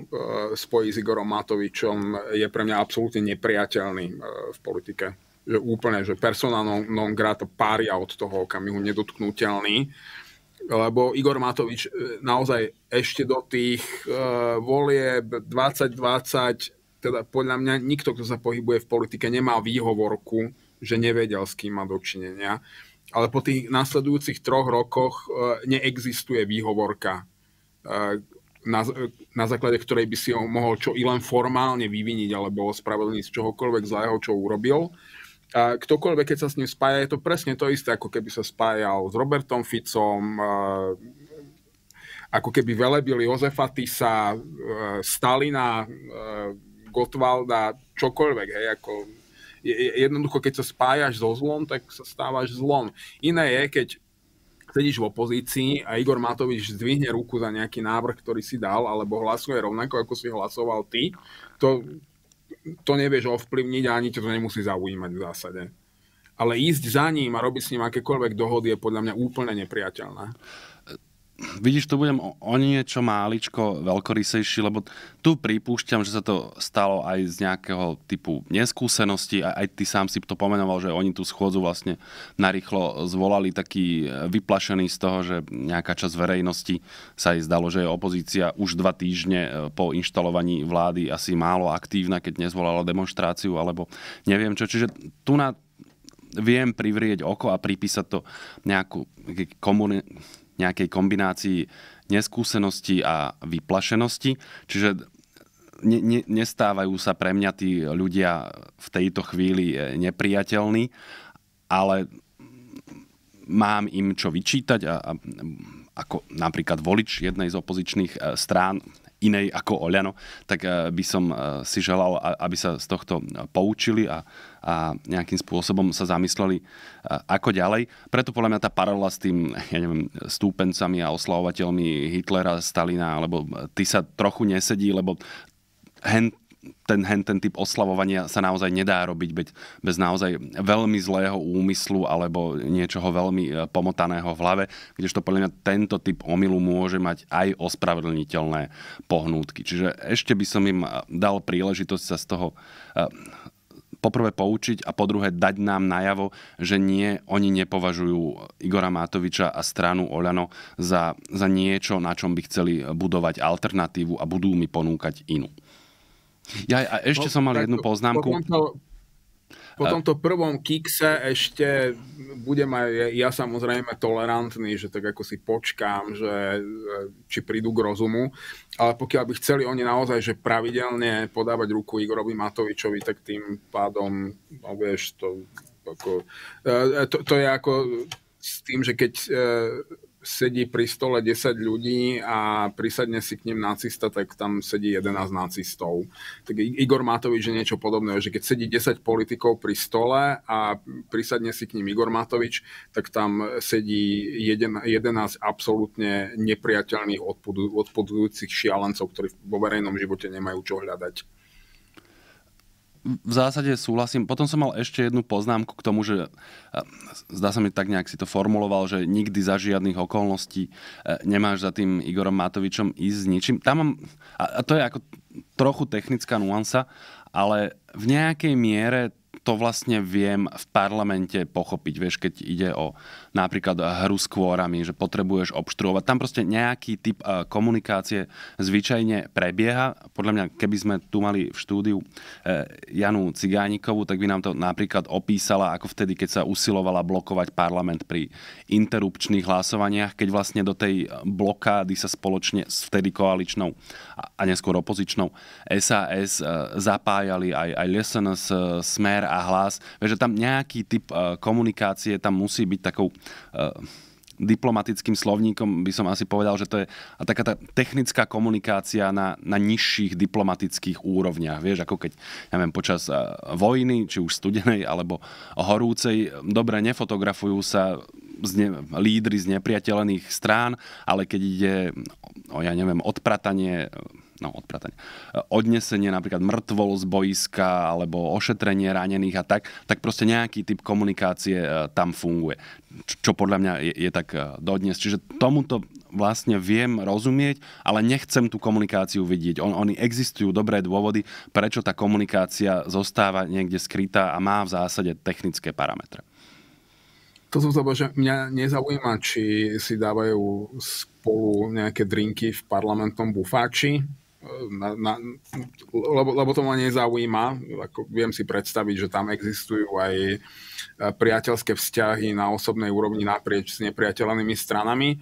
spojí s Igorom Matovičom, je pre mňa absolútne nepriateľný uh, v politike že úplne, že persona non, non grata pária od toho okamihu nedotknutelný, lebo Igor Matovič e, naozaj ešte do tých uh, volieb 2020, teda podľa mňa nikto, kto sa pohybuje v politike, nemá výhovorku, že nevedel, s kým má dočinenia. Ale po tých nasledujúcich troch rokoch uh, neexistuje výhovorka, uh, na, na základe ktorej by si ho mohol čo i len formálne vyviniť alebo ospravedlniť z čohokoľvek zlého, čo urobil. A ktokoľvek, keď sa s ním spája, je to presne to isté, ako keby sa spájal s Robertom Ficom, ako keby velebili Jozefa Tisa, Stalina, Gotwalda, čokoľvek. Hej, ako, jednoducho, keď sa spájaš so zlom, tak sa stávaš zlom. Iné je, keď sedíš v opozícii a Igor Matovič zdvihne ruku za nejaký návrh, ktorý si dal, alebo hlasuje rovnako, ako si hlasoval ty, to, to nevieš ovplyvniť a ani to nemusí zaujímať v zásade. Ale ísť za ním a robiť s ním akékoľvek dohody je podľa mňa úplne nepriateľné vidíš, tu budem o niečo máličko veľkorysejší, lebo tu pripúšťam, že sa to stalo aj z nejakého typu neskúsenosti. Aj, aj ty sám si to pomenoval, že oni tú schôdzu vlastne narýchlo zvolali taký vyplašený z toho, že nejaká časť verejnosti sa jej zdalo, že je opozícia už dva týždne e, po inštalovaní vlády asi málo aktívna, keď nezvolala demonstráciu alebo neviem čo. Čiže tu na viem privrieť oko a pripísať to nejakú komuni- nejakej kombinácii neskúsenosti a vyplašenosti. Čiže ne, ne, nestávajú sa pre mňa tí ľudia v tejto chvíli e, nepriateľní, ale mám im čo vyčítať a, a ako napríklad volič jednej z opozičných e, strán, inej ako Oľano, tak eh, by som si želal, aby sa z tohto poučili a, a nejakým spôsobom sa zamysleli, eh, ako ďalej. Preto podľa mňa tá paralela s tým, ja neviem, stúpencami a oslavovateľmi Hitlera, Stalina, alebo ty sa trochu nesedí, lebo hen ten, hen, ten typ oslavovania sa naozaj nedá robiť bez, bez naozaj veľmi zlého úmyslu alebo niečoho veľmi e, pomotaného v hlave, kdežto podľa mňa tento typ omilu môže mať aj ospravedlniteľné pohnútky. Čiže ešte by som im e, dal príležitosť sa z toho e, poprvé poučiť a po druhé dať nám najavo, že nie, oni nepovažujú Igora Matoviča a stranu Oľano za, za niečo, na čom by chceli budovať alternatívu a budú mi ponúkať inú. Ja a ešte no, som mal jednu poznámku. Po tomto, po tomto prvom kikse ešte budem aj ja samozrejme tolerantný, že tak ako si počkám, že či prídu k rozumu, ale pokiaľ by chceli oni naozaj, že pravidelne podávať ruku Igorovi Matovičovi, tak tým pádom, no vieš, to, ako, e, to, to je ako s tým, že keď e, sedí pri stole 10 ľudí a prisadne si k ním nacista, tak tam sedí 11 nacistov. Tak Igor Matovič je niečo podobné, že keď sedí 10 politikov pri stole a prisadne si k ním Igor Matovič, tak tam sedí 11 absolútne nepriateľných odpodujúcich šialencov, ktorí vo verejnom živote nemajú čo hľadať v zásade súhlasím. Potom som mal ešte jednu poznámku k tomu, že zdá sa mi tak nejak si to formuloval, že nikdy za žiadnych okolností e, nemáš za tým Igorom Matovičom ísť s ničím. Tam mám, a to je ako trochu technická nuansa, ale v nejakej miere to vlastne viem v parlamente pochopiť. Vieš, keď ide o napríklad hru s kvórami, že potrebuješ obštruovať. Tam proste nejaký typ e, komunikácie zvyčajne prebieha. Podľa mňa, keby sme tu mali v štúdiu e, Janu Cigánikovú, tak by nám to napríklad opísala, ako vtedy, keď sa usilovala blokovať parlament pri interrupčných hlasovaniach, keď vlastne do tej blokády sa spoločne s vtedy koaličnou a neskôr opozičnou SAS zapájali aj, aj SNS, Smer a Hlas. Vieš, že tam nejaký typ komunikácie tam musí byť takou Eh, diplomatickým slovníkom by som asi povedal, že to je taká tá technická komunikácia na, na nižších diplomatických úrovniach. Vieš, ako keď, neviem, počas eh, vojny, či už studenej alebo horúcej, dobre, nefotografujú sa z ne, lídry z nepriateľených strán, ale keď ide o, ja neviem, odpratanie no, odpratanie, odnesenie napríklad mŕtvol z boiska alebo ošetrenie ranených a tak, tak proste nejaký typ komunikácie e, tam funguje. Čo podľa mňa je, je tak e, dodnes. Čiže tomuto vlastne viem rozumieť, ale nechcem tú komunikáciu vidieť. On, oni existujú dobré dôvody, prečo tá komunikácia zostáva niekde skrytá a má v zásade technické parametre. To som sa že mňa nezaujíma, či si dávajú spolu nejaké drinky v parlamentnom bufáči, na, na, lebo, lebo to ma nezaujíma. Ako viem si predstaviť, že tam existujú aj e, priateľské vzťahy na osobnej úrovni naprieč s nepriateľnými stranami. E,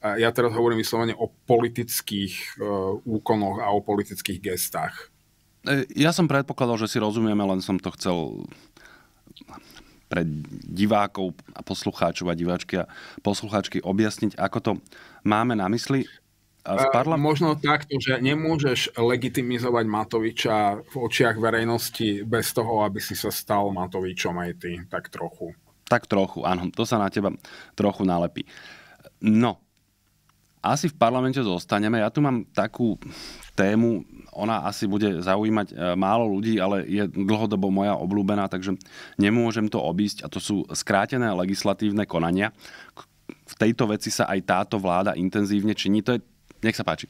ja teraz hovorím vyslovene o politických e, úkonoch a o politických gestách. Ja som predpokladal, že si rozumieme, len som to chcel pre divákov a poslucháčov a diváčky a poslucháčky objasniť, ako to máme na mysli v parla... Možno takto, že nemôžeš legitimizovať Matoviča v očiach verejnosti bez toho, aby si sa stal Matovičom aj ty, tak trochu. Tak trochu, áno, to sa na teba trochu nalepí. No, asi v parlamente zostaneme. Ja tu mám takú tému, ona asi bude zaujímať e, málo ľudí, ale je dlhodobo moja obľúbená, takže nemôžem to obísť a to sú skrátené legislatívne konania. V tejto veci sa aj táto vláda intenzívne činí. To je, nech sa páči.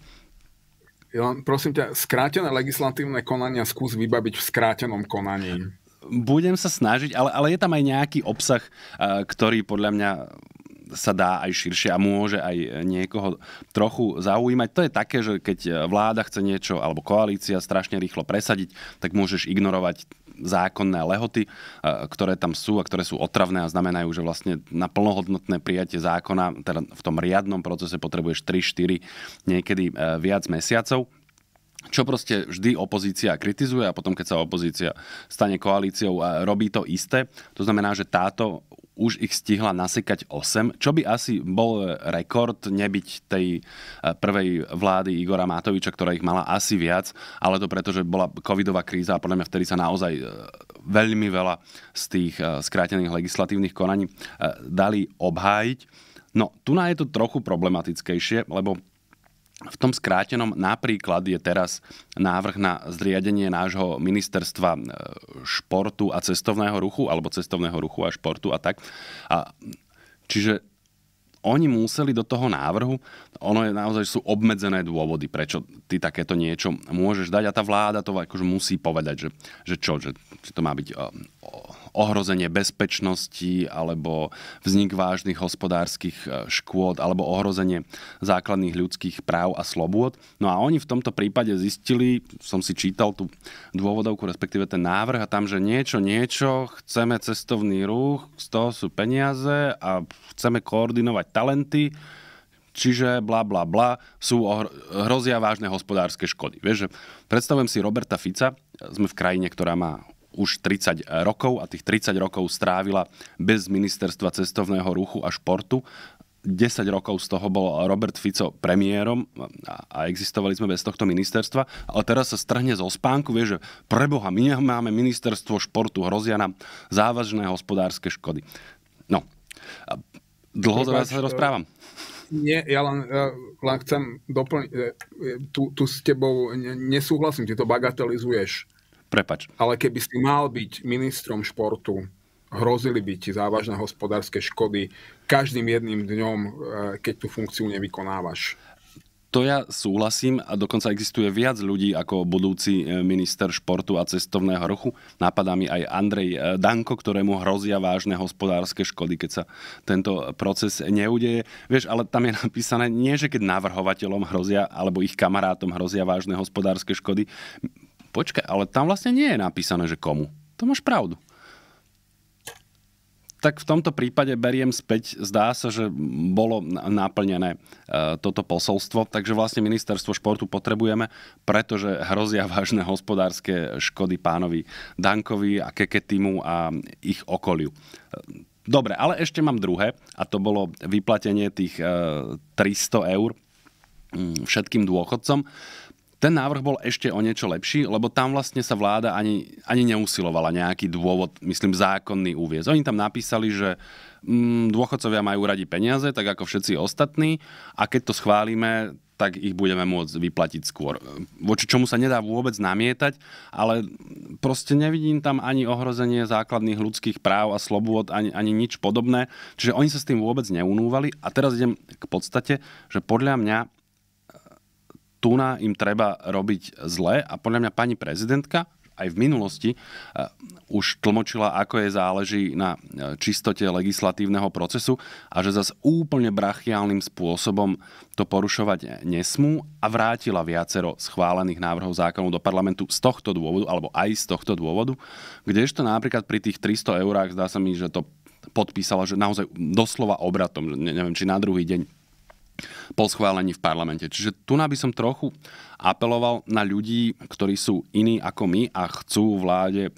Ja, prosím ťa, skrátené legislatívne konania skús vybaviť v skrátenom konaní. Budem sa snažiť, ale, ale je tam aj nejaký obsah, e, ktorý podľa mňa sa dá aj širšie a môže aj niekoho trochu zaujímať. To je také, že keď vláda chce niečo alebo koalícia strašne rýchlo presadiť, tak môžeš ignorovať zákonné lehoty, ktoré tam sú a ktoré sú otravné a znamenajú, že vlastne na plnohodnotné prijatie zákona, teda v tom riadnom procese potrebuješ 3-4, niekedy e, viac mesiacov čo proste vždy opozícia kritizuje a potom, keď sa opozícia stane koalíciou, robí to isté. To znamená, že táto už ich stihla nasekať 8, čo by asi bol rekord nebyť tej eh, prvej vlády Igora Matoviča, ktorá ich mala asi viac, ale to preto, že bola covidová kríza a podľa mňa vtedy sa naozaj eh, veľmi veľa z tých eh, skrátených legislatívnych konaní dali obhájiť. No, tu je to trochu problematickejšie, lebo v tom skrátenom napríklad je teraz návrh na zriadenie nášho ministerstva e, športu a cestovného ruchu, alebo cestovného ruchu a športu a tak. A, čiže oni museli do toho návrhu, ono je naozaj sú obmedzené dôvody, prečo ty takéto niečo môžeš dať a tá vláda to akože musí povedať, že, že čo, že, to má byť ohrozenie bezpečnosti alebo vznik vážnych hospodárskych e, škôd alebo ohrozenie základných ľudských práv a slobôd. No a oni v tomto prípade zistili, som si čítal tú dôvodovku, respektíve ten návrh a tam, že niečo, niečo, chceme cestovný ruch, z toho sú peniaze a chceme koordinovať talenty, čiže bla bla bla, sú hrozia vážne hospodárske škody. Vieš, že predstavujem si Roberta Fica, sme v krajine, ktorá má už 30 rokov a tých 30 rokov strávila bez ministerstva cestovného ruchu a športu. 10 rokov z toho bol Robert Fico premiérom a existovali sme bez tohto ministerstva, ale teraz sa strhne zo spánku, vie, že preboha, my nemáme ministerstvo športu, hrozia nám závažné hospodárske škody. No, dlho Prepač, sa rozprávam. Nie, ja len, len chcem doplniť, e, tu, tu s tebou nesúhlasím, ty to bagatelizuješ Prepač. Ale keby si mal byť ministrom športu, hrozili by ti závažné hospodárske škody každým jedným dňom, e, keď tú funkciu nevykonávaš. To ja súhlasím a dokonca existuje viac ľudí ako budúci e, minister športu a cestovného ruchu. Napadá mi aj Andrej e, Danko, ktorému hrozia vážne hospodárske škody, keď sa tento proces neudeje. Vieš, ale tam je napísané nie, že keď navrhovateľom hrozia alebo ich kamarátom hrozia vážne hospodárske škody počkaj, ale tam vlastne nie je napísané, že komu. To máš pravdu. Tak v tomto prípade beriem späť, zdá sa, že bolo naplnené e, toto posolstvo, takže vlastne ministerstvo športu potrebujeme, pretože hrozia vážne hospodárske škody pánovi Dankovi a Keketimu a ich okoliu. Dobre, ale ešte mám druhé a to bolo vyplatenie tých 300 e, eur mm, všetkým dôchodcom. Ten návrh bol ešte o niečo lepší, lebo tam vlastne sa vláda ani, ani neusilovala nejaký dôvod, myslím, zákonný úviez. Oni tam napísali, že mm, dôchodcovia majú radi peniaze, tak ako všetci ostatní, a keď to schválime, tak ich budeme môcť vyplatiť skôr. Voči čomu sa nedá vôbec namietať, ale proste nevidím tam ani ohrozenie základných ľudských práv a slobôd, ani, ani nič podobné. Čiže oni sa s tým vôbec neunúvali. A teraz idem k podstate, že podľa mňa tuna im treba robiť zle a podľa mňa pani prezidentka aj v minulosti uh, už tlmočila, ako je záleží na uh, čistote legislatívneho procesu a že zase úplne brachiálnym spôsobom to porušovať nesmú a vrátila viacero schválených návrhov zákonov do parlamentu z tohto dôvodu, alebo aj z tohto dôvodu, kdežto napríklad pri tých 300 eurách zdá sa mi, že to podpísala, že naozaj doslova obratom, neviem, či na druhý deň po schválení v parlamente. Čiže tu by som trochu apeloval na ľudí, ktorí sú iní ako my a chcú vláde e,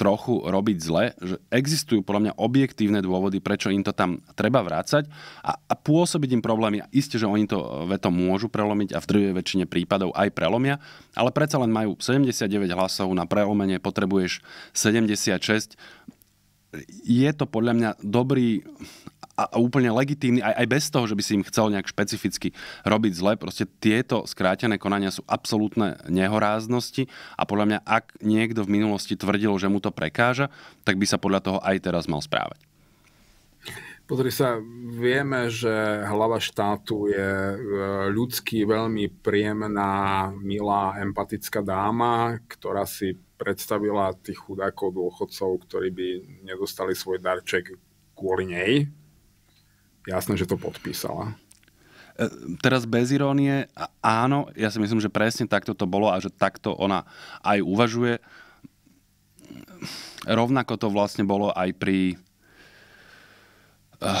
trochu robiť zle, že existujú podľa mňa objektívne dôvody, prečo im to tam treba vrácať a, a pôsobiť im problémy. Isté, že oni to veto môžu prelomiť a v druhej väčšine prípadov aj prelomia, ale predsa len majú 79 hlasov na prelomenie, potrebuješ 76 je to podľa mňa dobrý a úplne legitímny, aj, aj bez toho, že by si im chcel nejak špecificky robiť zle. Proste tieto skrátené konania sú absolútne nehoráznosti a podľa mňa, ak niekto v minulosti tvrdil, že mu to prekáža, tak by sa podľa toho aj teraz mal správať. Pozri sa, vieme, že hlava štátu je e, ľudský veľmi príjemná, milá, empatická dáma, ktorá si predstavila tých chudákov dôchodcov, ktorí by nedostali svoj darček kvôli nej. Jasné, že to podpísala. E, teraz bez irónie, áno, ja si myslím, že presne takto to bolo a že takto ona aj uvažuje. Rovnako to vlastne bolo aj pri Uh,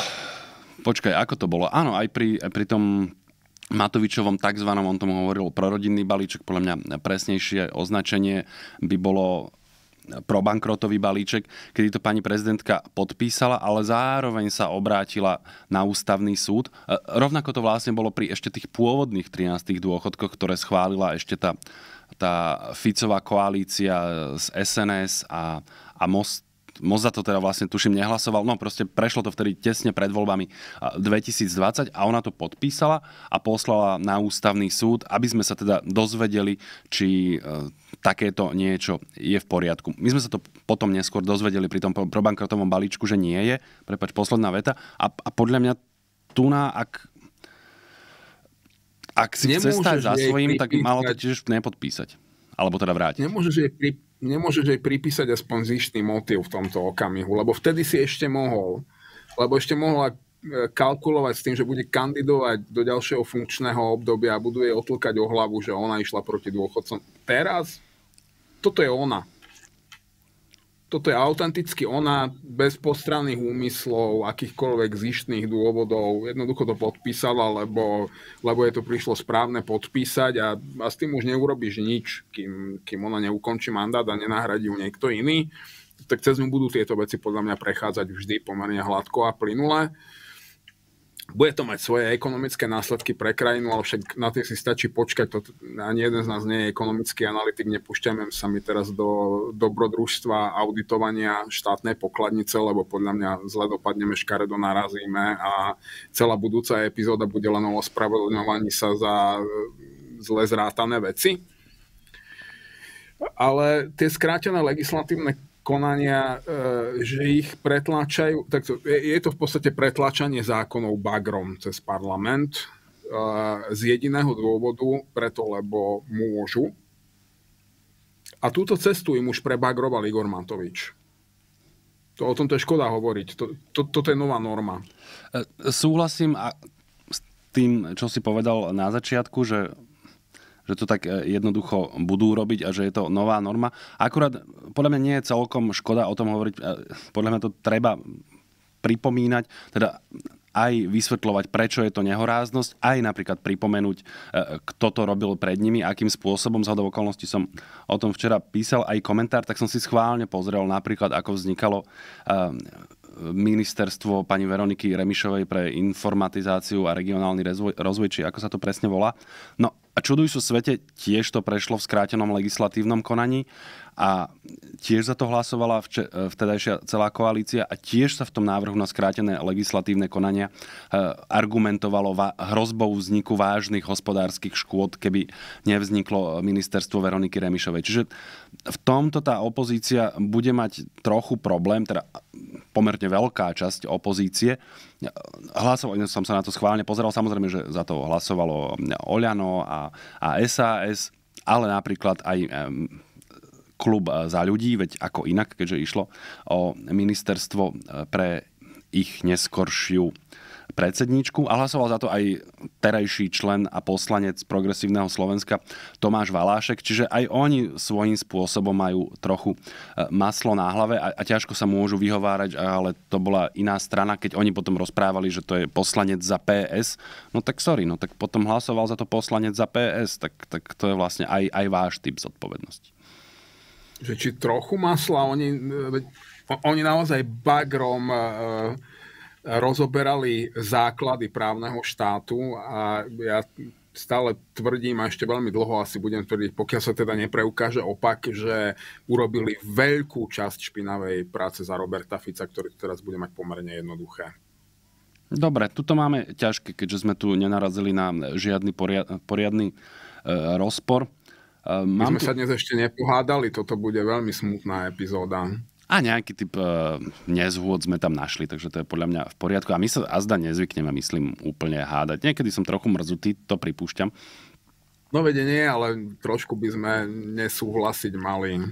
počkaj, ako to bolo? Áno, aj pri, pri tom Matovičovom tzv. on tomu hovoril prorodinný balíček, podľa mňa presnejšie označenie by bolo probankrotový balíček, kedy to pani prezidentka podpísala, ale zároveň sa obrátila na ústavný súd. E, rovnako to vlastne bolo pri ešte tých pôvodných 13 dôchodkoch, ktoré schválila ešte tá, tá Ficová koalícia z SNS a, a Most Moc za to teda vlastne tuším nehlasoval, no proste prešlo to vtedy tesne pred voľbami 2020 a ona to podpísala a poslala na ústavný súd, aby sme sa teda dozvedeli, či e, takéto niečo je v poriadku. My sme sa to potom neskôr dozvedeli pri tom probankrotovom balíčku, že nie je, prepač, posledná veta a, a podľa mňa tu na, ak ak si chce stať za svojím, tak malo to tiež nepodpísať. Alebo teda vrátiť. Nemôžeš jej pri, nemôžeš jej pripísať aspoň zištný motiv v tomto okamihu, lebo vtedy si ešte mohol. Lebo ešte mohla e, kalkulovať s tým, že bude kandidovať do ďalšieho funkčného obdobia a budú jej otlkať o hlavu, že ona išla proti dôchodcom. Teraz toto je ona toto je autenticky ona, bez postranných úmyslov, akýchkoľvek zištných dôvodov. Jednoducho to podpísala, lebo, lebo je to prišlo správne podpísať a, a s tým už neurobiš nič, kým, kým ona neukončí mandát a nenahradí ju niekto iný. Tak cez ňu budú tieto veci podľa mňa prechádzať vždy pomerne hladko a plynule. Bude to mať svoje ekonomické následky pre krajinu, ale však na tie si stačí počkať. To, ani jeden z nás nie je ekonomický analytik, nepúšťame sa mi teraz do dobrodružstva auditovania štátnej pokladnice, lebo podľa mňa zle dopadneme, škaredo narazíme a celá budúca epizóda bude len o ospravedlňovaní sa za e, zle zrátané veci. Ale tie skrátené legislatívne konania, e, že ich pretláčajú, tak to, je to v podstate pretláčanie zákonov bagrom cez parlament e, z jediného dôvodu, preto lebo môžu. A túto cestu im už prebagroval Igor Matovič. To, o tom to je škoda hovoriť. To, to, toto je nová norma. E, súhlasím a s tým, čo si povedal na začiatku, že že to tak e, jednoducho budú robiť a že je to nová norma. Akurát podľa mňa nie je celkom škoda o tom hovoriť. E, podľa mňa to treba pripomínať, teda aj vysvetľovať, prečo je to nehoráznosť, aj napríklad pripomenúť, e, kto to robil pred nimi, akým spôsobom, z okolností som o tom včera písal aj komentár, tak som si schválne pozrel napríklad, ako vznikalo ministerstvo pani Veroniky Remišovej pre informatizáciu a regionálny rozvoj, rozvoj, či ako sa to presne volá. No a čuduj sú svete, tiež to prešlo v skrátenom legislatívnom konaní a tiež za to hlasovala vtedajšia celá koalícia a tiež sa v tom návrhu na skrátené legislatívne konania e, argumentovalo hrozbou vzniku vážnych hospodárskych škôd, keby nevzniklo ministerstvo Veroniky Remišovej. Čiže v tomto tá opozícia bude mať trochu problém, teda pomerne veľká časť opozície. Hlasoval, som sa na to schválne pozeral, samozrejme, že za to hlasovalo Oľano a, a SAS, ale napríklad aj klub za ľudí, veď ako inak, keďže išlo o ministerstvo pre ich neskoršiu predsedníčku a hlasoval za to aj terajší člen a poslanec progresívneho Slovenska Tomáš Valášek, čiže aj oni svojím spôsobom majú trochu e, maslo na hlave a, a ťažko sa môžu vyhovárať, ale to bola iná strana, keď oni potom rozprávali, že to je poslanec za PS, no tak sorry, no tak potom hlasoval za to poslanec za PS, tak, tak to je vlastne aj, aj váš typ zodpovednosti. Že či trochu masla, oni, e, oni naozaj bagrom uh, rozoberali základy právneho štátu a ja stále tvrdím a ešte veľmi dlho asi budem tvrdiť, pokiaľ sa teda nepreukáže opak, že urobili veľkú časť špinavej práce za Roberta Fica, ktorý teraz bude mať pomerne jednoduché. Dobre, tuto máme ťažké, keďže sme tu nenarazili na žiadny poriadny e, rozpor. E, mám My sme tu... sa dnes ešte nepohádali, toto bude veľmi smutná epizóda. A nejaký typ e, nezhôd sme tam našli, takže to je podľa mňa v poriadku. A my sa azda nezvykneme, myslím, úplne hádať. Niekedy som trochu mrzutý, to pripúšťam. No vede nie, ale trošku by sme nesúhlasiť mali.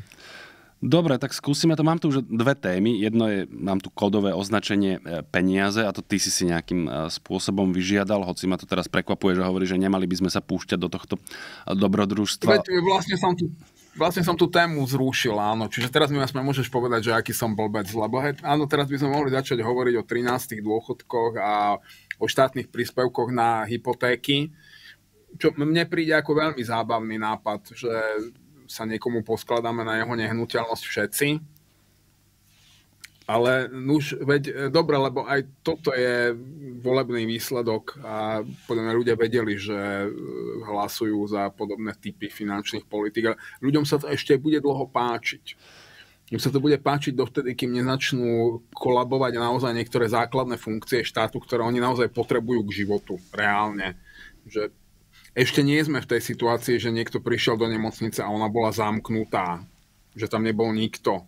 Dobre, tak skúsime to. Mám tu už dve témy. Jedno je, mám tu kódové označenie e, peniaze a to ty si si nejakým e, spôsobom vyžiadal, hoci ma to teraz prekvapuje, že hovorí, že nemali by sme sa púšťať do tohto e, dobrodružstva. Vlastne som tu vlastne som tú tému zrušil, áno. Čiže teraz mi vlastne môžeš povedať, že aký som blbec, lebo he, áno, teraz by sme mohli začať hovoriť o 13 dôchodkoch a o štátnych príspevkoch na hypotéky, čo mne príde ako veľmi zábavný nápad, že sa niekomu poskladáme na jeho nehnuteľnosť všetci. Ale už, veď, e, dobre, lebo aj toto je volebný výsledok a podľa mňa ľudia vedeli, že e, hlasujú za podobné typy finančných politik. A ľuďom sa to ešte bude dlho páčiť. Im sa to bude páčiť dovtedy, kým nezačnú kolabovať naozaj niektoré základné funkcie štátu, ktoré oni naozaj potrebujú k životu, reálne. Že ešte nie sme v tej situácii, že niekto prišiel do nemocnice a ona bola zamknutá, že tam nebol nikto.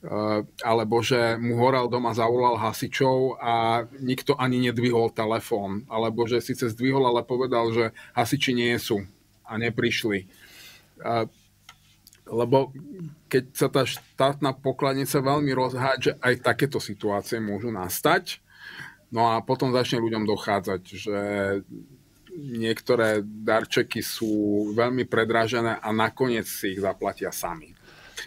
Uh, alebo že mu horel doma, zavolal hasičov a nikto ani nedvihol telefón. Alebo že síce zdvihol, ale povedal, že hasiči nie sú a neprišli. Uh, lebo keď sa tá štátna pokladnica veľmi rozháť, že aj takéto situácie môžu nastať, no a potom začne ľuďom dochádzať, že niektoré darčeky sú veľmi predrážené a nakoniec si ich zaplatia sami.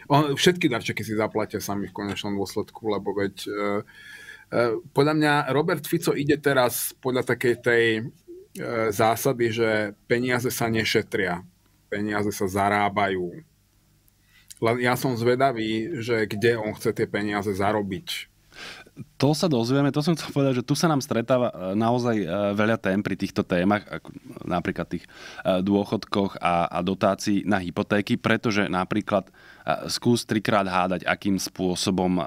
Všetky darčeky si zaplatia sami v konečnom dôsledku, lebo veď e, e, podľa mňa Robert Fico ide teraz podľa takej tej e, zásady, že peniaze sa nešetria, peniaze sa zarábajú. Len ja som zvedavý, že kde on chce tie peniaze zarobiť to sa dozvieme, to som chcel povedať, že tu sa nám stretáva e, naozaj e, veľa tém pri týchto témach, ako napríklad tých e, dôchodkoch a, a dotácií na hypotéky, pretože napríklad skús trikrát hádať, akým spôsobom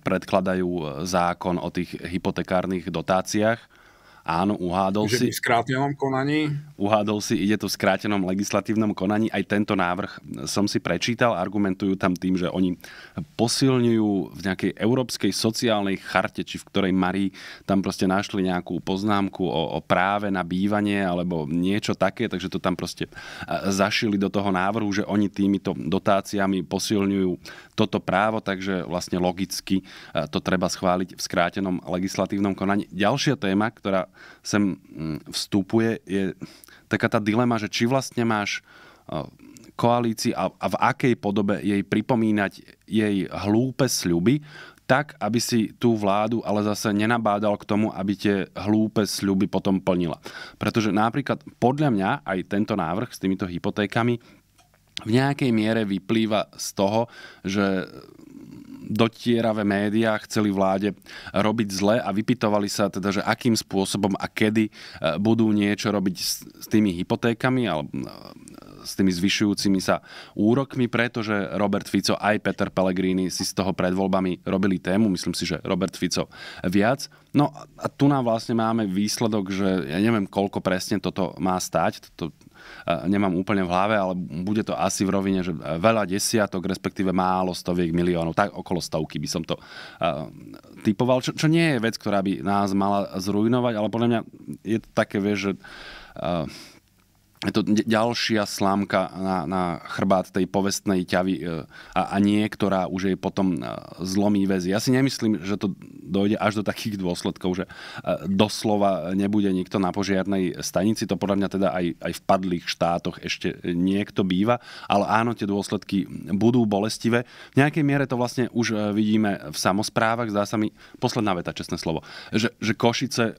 predkladajú zákon o tých hypotekárnych dotáciách Áno, uhádol že si. v skrátenom konaní? Uhádol si, ide to v skrátenom legislatívnom konaní. Aj tento návrh som si prečítal. Argumentujú tam tým, že oni posilňujú v nejakej európskej sociálnej charte, či v ktorej Marí tam proste našli nejakú poznámku o, o práve na bývanie alebo niečo také, takže to tam proste zašili do toho návrhu, že oni týmito dotáciami posilňujú toto právo, takže vlastne logicky to treba schváliť v skrátenom legislatívnom konaní. Ďalšia téma, ktorá sem mm, vstupuje, je taká tá dilema, že či vlastne máš koalícii a, a v akej podobe jej pripomínať jej hlúpe sľuby, tak, aby si tú vládu ale zase nenabádal k tomu, aby tie hlúpe sľuby potom plnila. Pretože napríklad podľa mňa aj tento návrh s týmito hypotékami v nejakej miere vyplýva z toho, že dotieravé médiá chceli vláde robiť zle a vypitovali sa teda, že akým spôsobom a kedy e, budú niečo robiť s, s tými hypotékami alebo e, s tými zvyšujúcimi sa úrokmi, pretože Robert Fico aj Peter Pellegrini si z toho pred voľbami robili tému, myslím si, že Robert Fico viac. No a tu nám vlastne máme výsledok, že ja neviem, koľko presne toto má stať, toto nemám úplne v hlave, ale bude to asi v rovine, že veľa desiatok, respektíve málo stoviek miliónov, tak okolo stovky by som to typoval, čo, čo nie je vec, ktorá by nás mala zrujnovať, ale podľa mňa je to také, vieš, že je to ďalšia slámka na, na chrbát tej povestnej ťavy e, a, a nie, ktorá už jej potom e, zlomí väzy. Ja si nemyslím, že to dojde až do takých dôsledkov, že e, doslova nebude nikto na požiarnej stanici. To podľa mňa teda aj, aj v padlých štátoch ešte niekto býva, ale áno, tie dôsledky budú bolestivé. V nejakej miere to vlastne už vidíme v samozprávach. Zdá sa mi, posledná veta, čestné slovo, že, že Košice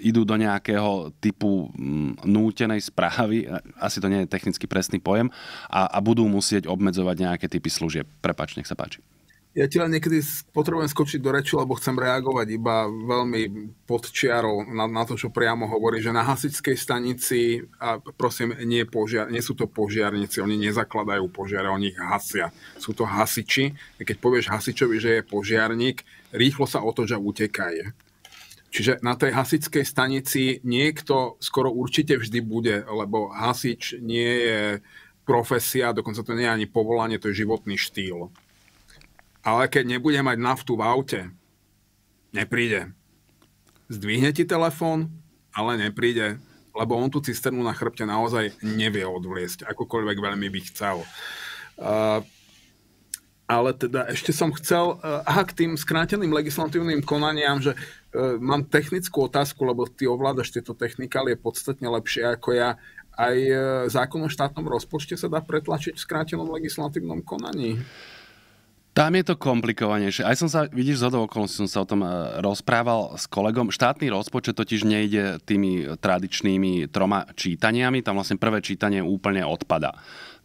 idú do nejakého typu mm, nútenej správy, asi to nie je technicky presný pojem, a, a budú musieť obmedzovať nejaké typy služieb. Prepač, nech sa páči. Ja ti len niekedy potrebujem skočiť do reči, lebo chcem reagovať iba veľmi podčiarou na, na to, čo priamo hovorí, že na hasičskej stanici, a prosím, nie, požiar, nie sú to požiarníci, oni nezakladajú požiare, oni ich hasia. Sú to hasiči. Keď povieš hasičovi, že je požiarník, rýchlo sa o to, že utekaje. Čiže na tej hasičskej stanici niekto skoro určite vždy bude, lebo hasič nie je profesia, dokonca to nie je ani povolanie, to je životný štýl ale keď nebude mať naftu v aute, nepríde. Zdvihne ti telefón, ale nepríde, lebo on tú cisternu na chrbte naozaj nevie odvliesť, akokoľvek veľmi by chcel. Uh, ale teda ešte som chcel, uh, aha, k tým skráteným legislatívnym konaniam, že mám technickú otázku, lebo ty ovládaš tieto technikálie podstatne lepšie ako ja. Aj uh, zákon o štátnom rozpočte sa dá pretlačiť v skrátenom legislatívnom konaní? Tam je to komplikovanejšie. Aj som sa, vidíš, z okolností som sa o tom e, rozprával s kolegom. Štátny rozpočet totiž nejde tými tradičnými troma čítaniami. Tam vlastne prvé čítanie úplne odpada.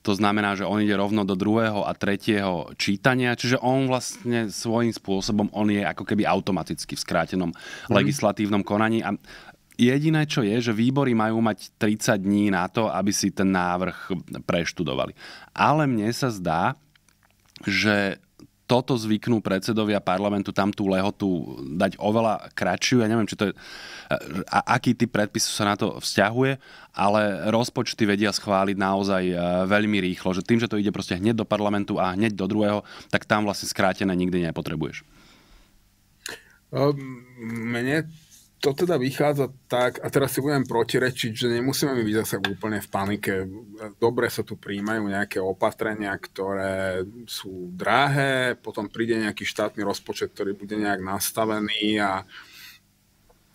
To znamená, že on ide rovno do druhého a tretieho čítania, čiže on vlastne svojím spôsobom, on je ako keby automaticky v skrátenom mm. legislatívnom konaní. A Jediné, čo je, že výbory majú mať 30 dní na to, aby si ten návrh preštudovali. Ale mne sa zdá, že toto zvyknú predsedovia parlamentu tam tú lehotu dať oveľa kratšiu. Ja neviem, či to je, a, aký typ predpisu sa na to vzťahuje, ale rozpočty vedia schváliť naozaj e, veľmi rýchlo. Že tým, že to ide proste hneď do parlamentu a hneď do druhého, tak tam vlastne skrátené nikdy nepotrebuješ. Ehm, mne to teda vychádza tak, a teraz si budem protirečiť, že nemusíme my byť zase úplne v panike. Dobre sa tu príjmajú nejaké opatrenia, ktoré sú drahé, potom príde nejaký štátny rozpočet, ktorý bude nejak nastavený a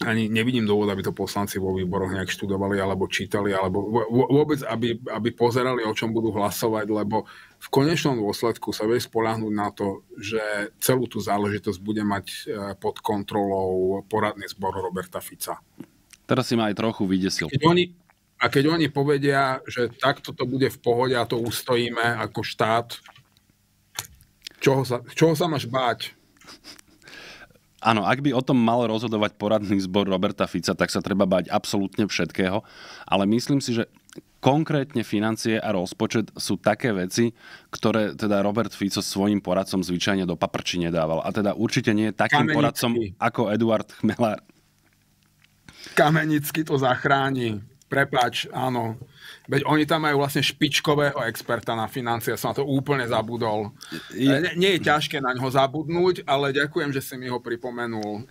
ani nevidím dôvod, aby to poslanci vo výboroch nejak študovali alebo čítali, alebo vôbec, aby, aby pozerali, o čom budú hlasovať, lebo v konečnom dôsledku sa vie spolahnúť na to, že celú tú záležitosť bude mať e, pod kontrolou poradný zbor Roberta Fica. Teraz si ma aj trochu vydesil. Keď oni, a keď oni povedia, že takto to bude v pohode a to ustojíme ako štát, čoho sa, čoho sa máš báť? Áno, ak by o tom mal rozhodovať poradný zbor Roberta Fica, tak sa treba bať absolútne všetkého, ale myslím si, že konkrétne financie a rozpočet sú také veci, ktoré teda Robert Fico svojim poradcom zvyčajne do paprči nedával. A teda určite nie je takým Kamenický. poradcom ako Eduard Chmelár. Kamenický to zachráni. Prepač, áno. Veď oni tam majú vlastne špičkového experta na financie, som na to úplne zabudol. Nie, nie je ťažké na ňo zabudnúť, ale ďakujem, že si mi ho pripomenul.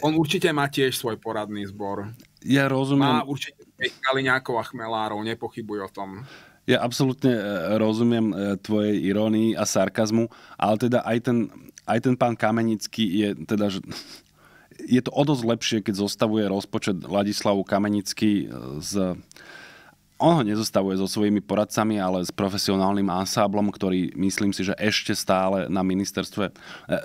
On určite má tiež svoj poradný zbor. Ja rozumiem. Má určite Kaliňákov a Chmelárov, nepochybuj o tom. Ja absolútne e, rozumiem e, tvojej irónii a sarkazmu, ale teda aj ten, aj ten pán Kamenický je teda, že je to o dosť lepšie, keď zostavuje rozpočet Ladislavu Kamenický z on ho nezostavuje so svojimi poradcami, ale s profesionálnym ansáblom, ktorý myslím si, že ešte stále na ministerstve e,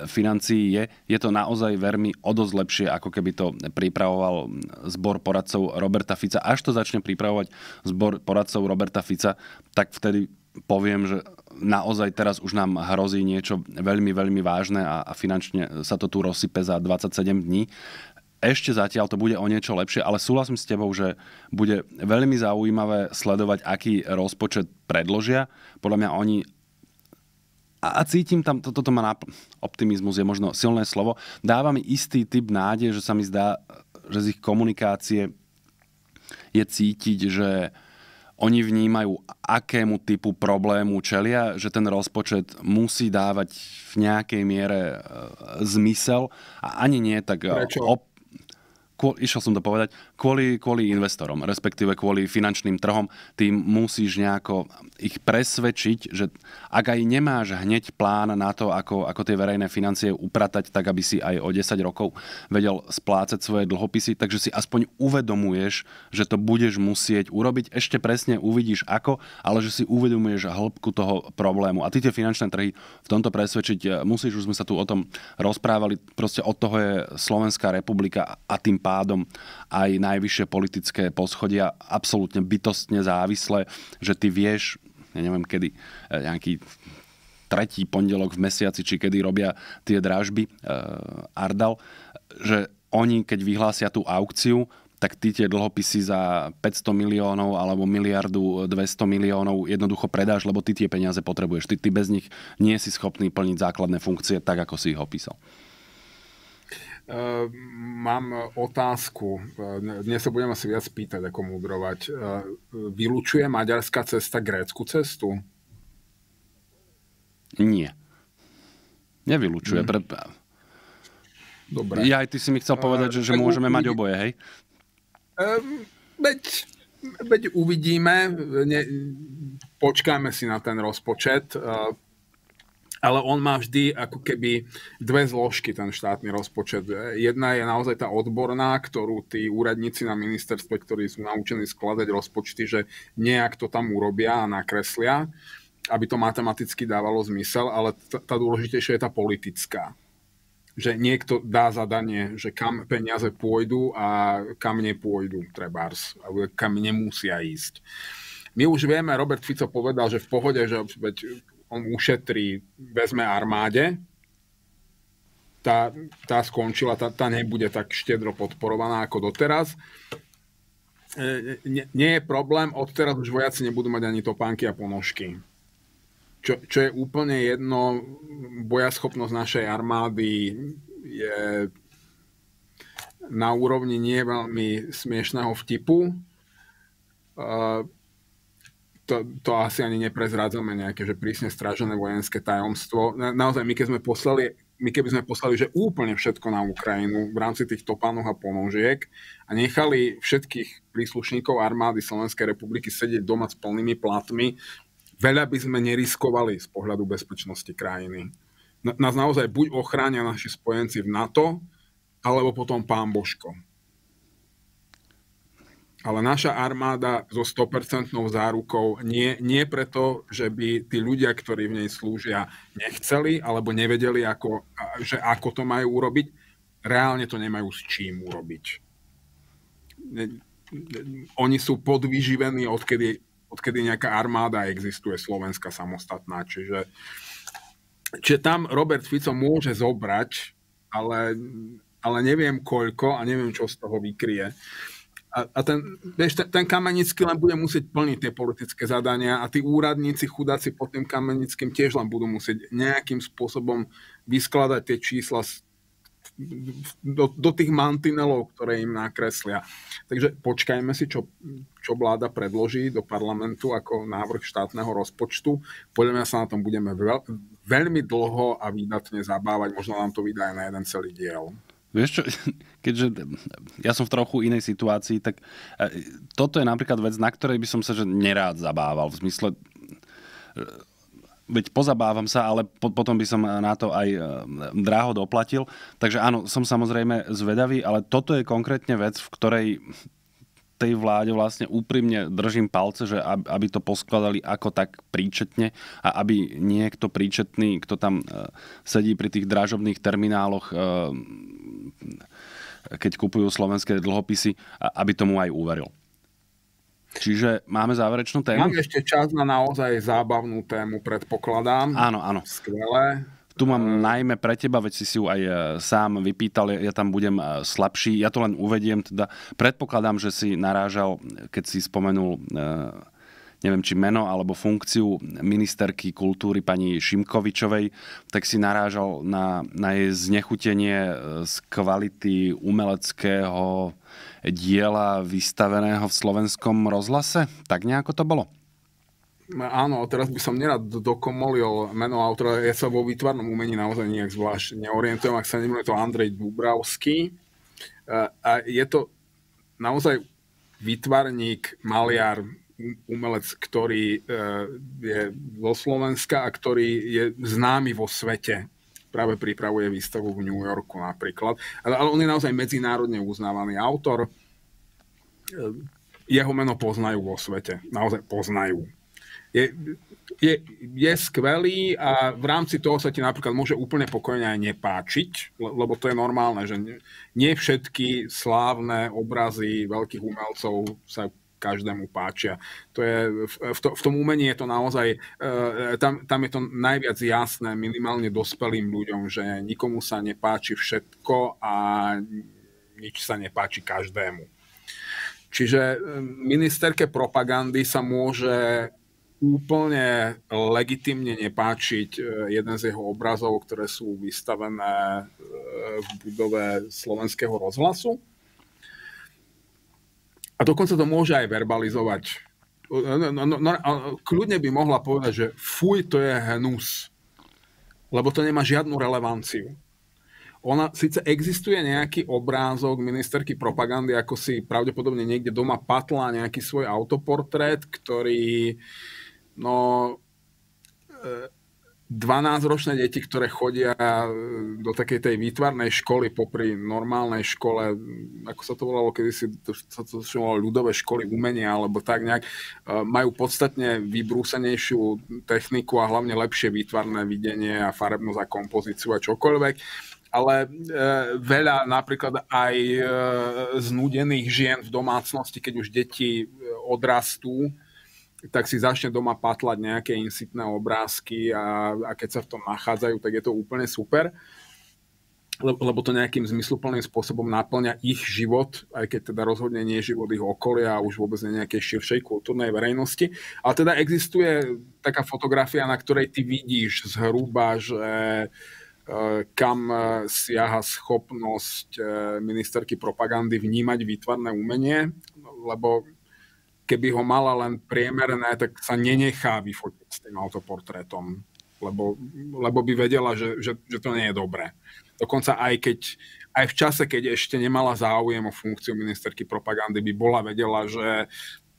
financií je. Je to naozaj veľmi o dosť lepšie, ako keby to pripravoval zbor poradcov Roberta Fica. Až to začne pripravovať zbor poradcov Roberta Fica, tak vtedy poviem, že naozaj teraz už nám hrozí niečo veľmi, veľmi vážne a, a finančne sa to tu rozsype za 27 dní ešte zatiaľ to bude o niečo lepšie, ale súhlasím s tebou, že bude veľmi zaujímavé sledovať, aký rozpočet predložia. Podľa mňa oni a, cítim tam, to, toto má náp- optimizmus je možno silné slovo, dáva mi istý typ nádej, že sa mi zdá, že z ich komunikácie je cítiť, že oni vnímajú, akému typu problému čelia, že ten rozpočet musí dávať v nejakej miere e, zmysel. A ani nie tak e, op- kvôli, išiel som to povedať, kvôli, kvôli investorom, respektíve kvôli finančným trhom, tým musíš nejako ich presvedčiť, že ak aj nemáš hneď plán na to, ako, ako tie verejné financie upratať, tak aby si aj o 10 rokov vedel splácať svoje dlhopisy, takže si aspoň uvedomuješ, že to budeš musieť urobiť. Ešte presne uvidíš ako, ale že si uvedomuješ hĺbku toho problému. A ty tie finančné trhy v tomto presvedčiť musíš, už sme sa tu o tom rozprávali, proste od toho je Slovenská republika a tým pádom aj najvyššie politické poschodia absolútne bytostne závislé, že ty vieš, ja neviem kedy, e, nejaký tretí pondelok v mesiaci, či kedy robia tie dražby Ardal, že oni, keď vyhlásia tú aukciu, tak ty tie dlhopisy za 500 miliónov alebo miliardu 200 miliónov jednoducho predáš, lebo ty tie peniaze potrebuješ. Ty, ty bez nich nie si schopný plniť základné funkcie tak, ako si ich opísal. Mám otázku. Dnes sa budem asi viac pýtať, ako mudrovať. Vylučuje maďarská cesta grécku cestu? Nie. Nevylučuje. Hmm. Pre... Dobre. Ja aj ty si mi chcel povedať, že, že môžeme mať oboje, hej? Veď, veď uvidíme, ne, počkáme si na ten rozpočet, uh, ale on má vždy ako keby dve zložky, ten štátny rozpočet. Jedna je naozaj tá odborná, ktorú tí úradníci na ministerstve, ktorí sú naučení skladať rozpočty, že nejak to tam urobia a nakreslia, aby to matematicky dávalo zmysel, ale tá dôležitejšia je tá politická že niekto dá zadanie, že kam peniaze pôjdu a kam nepôjdu, trebárs, kam nemusia ísť. My už vieme, Robert Fico povedal, že v pohode, že on ušetrí, vezme armáde, tá, tá skončila, tá, tá nebude tak štedro podporovaná ako doteraz. E, nie, nie je problém, odteraz už vojaci nebudú mať ani topánky a ponožky čo, čo je úplne jedno, bojaschopnosť našej armády je na úrovni nie veľmi smiešného vtipu. To, to asi ani neprezrádzame nejaké, že prísne strážené vojenské tajomstvo. Na, naozaj, my keď sme poslali my keby sme poslali, že úplne všetko na Ukrajinu v rámci tých topánov a ponožiek a nechali všetkých príslušníkov armády Slovenskej republiky sedieť doma s plnými platmi, veľa by sme neriskovali z pohľadu bezpečnosti krajiny. Nás naozaj buď ochránia naši spojenci v NATO, alebo potom pán Božko. Ale naša armáda so 100% zárukou nie, nie preto, že by tí ľudia, ktorí v nej slúžia, nechceli alebo nevedeli, ako, že ako to majú urobiť, reálne to nemajú s čím urobiť. Oni sú podvyživení, odkedy odkedy nejaká armáda existuje slovenská samostatná. Čiže, čiže tam Robert Fico môže zobrať, ale, ale neviem koľko a neviem, čo z toho vykrie. A, a ten, vieš, ten, ten Kamenický len bude musieť plniť tie politické zadania a tí úradníci, chudáci pod tým Kamenickým tiež len budú musieť nejakým spôsobom vyskladať tie čísla do, do tých mantinelov, ktoré im nakreslia. Takže počkajme si, čo, čo vláda predloží do parlamentu ako návrh štátneho rozpočtu. Podľa mňa sa na tom budeme veľ, veľmi dlho a výdatne zabávať. Možno nám to vydá aj na jeden celý diel. Vieš čo, keďže ja som v trochu inej situácii, tak e, toto je napríklad vec, na ktorej by som sa že nerád zabával. V zmysle, veď pozabávam sa, ale po, potom by som na to aj e, dráho doplatil. Takže áno, som samozrejme zvedavý, ale toto je konkrétne vec, v ktorej tej vláde vlastne úprimne držím palce, že aby to poskladali ako tak príčetne a aby niekto príčetný, kto tam e, sedí pri tých dražobných termináloch, e, keď kupujú slovenské dlhopisy, aby tomu aj uveril. Čiže máme záverečnú tému? Máme ešte čas na naozaj zábavnú tému, predpokladám. Áno, áno. Skvelé. Tu mám uh, najmä pre teba, veď si si ju aj uh, sám vypýtal, ja, tam budem uh, slabší. Ja to len uvediem, teda predpokladám, že si narážal, keď si spomenul neviem, či meno alebo funkciu ministerky kultúry pani Šimkovičovej, tak si narážal na, na jej znechutenie z kvality umeleckého diela vystaveného v slovenskom rozhlase? Tak nejako to bolo? Áno, teraz by som nerad dokomolil meno autora. Ja sa vo výtvarnom umení naozaj nejak zvlášť neorientujem. Ak sa nemôže to Andrej Dubravský. A je to naozaj výtvarník, maliar, umelec, ktorý e, je zo Slovenska a ktorý je známy vo svete práve pripravuje výstavu v New Yorku napríklad. Ale, on je naozaj medzinárodne uznávaný autor. Jeho meno poznajú vo svete. Naozaj poznajú. Je, je, je skvelý a v rámci toho sa ti napríklad môže úplne pokojne aj nepáčiť, lebo to je normálne, že nie všetky slávne obrazy veľkých umelcov sa každému páčia. To je, v, to, v tom umení je to naozaj, uh, tam, tam je to najviac jasné minimálne dospelým ľuďom, že nikomu sa nepáči všetko a nič sa nepáči každému. Čiže ministerke propagandy sa môže úplne legitimne nepáčiť e, jeden z jeho obrazov, ktoré sú vystavené v budove slovenského rozhlasu. A dokonca to môže aj verbalizovať. No, no, no, no kľudne by mohla povedať, že fuj, to je hnus. Lebo to nemá žiadnu relevanciu. Ona, síce existuje nejaký obrázok ministerky propagandy, ako si pravdepodobne niekde doma patla nejaký svoj autoportrét, ktorý No, 12-ročné e, deti, ktoré chodia e, do takej tej výtvarnej školy popri normálnej škole, ako sa to volalo, kedy si to, sa to volalo ľudové školy umenia, alebo tak nejak, e, majú podstatne vybrúsenejšiu techniku a hlavne lepšie výtvarné videnie a farebnosť a kompozíciu a čokoľvek. Ale e, veľa napríklad aj e, znudených žien v domácnosti, keď už deti odrastú, tak si začne doma patlať nejaké insitné obrázky a, a keď sa v tom nachádzajú, tak je to úplne super lebo to nejakým zmysluplným spôsobom naplňa ich život, aj keď teda rozhodne nie život ich okolia a už vôbec nie nejakej širšej kultúrnej verejnosti. Ale teda existuje taká fotografia, na ktorej ty vidíš zhruba, že e, kam siaha schopnosť e, ministerky propagandy vnímať výtvarné umenie, lebo keby ho mala len priemerné, tak sa nenechá vyfotiť s tým autoportrétom, lebo, lebo by vedela, že, že, že to nie je dobré. Dokonca aj keď aj v čase, keď ešte nemala záujem o funkciu ministerky propagandy, by bola vedela, že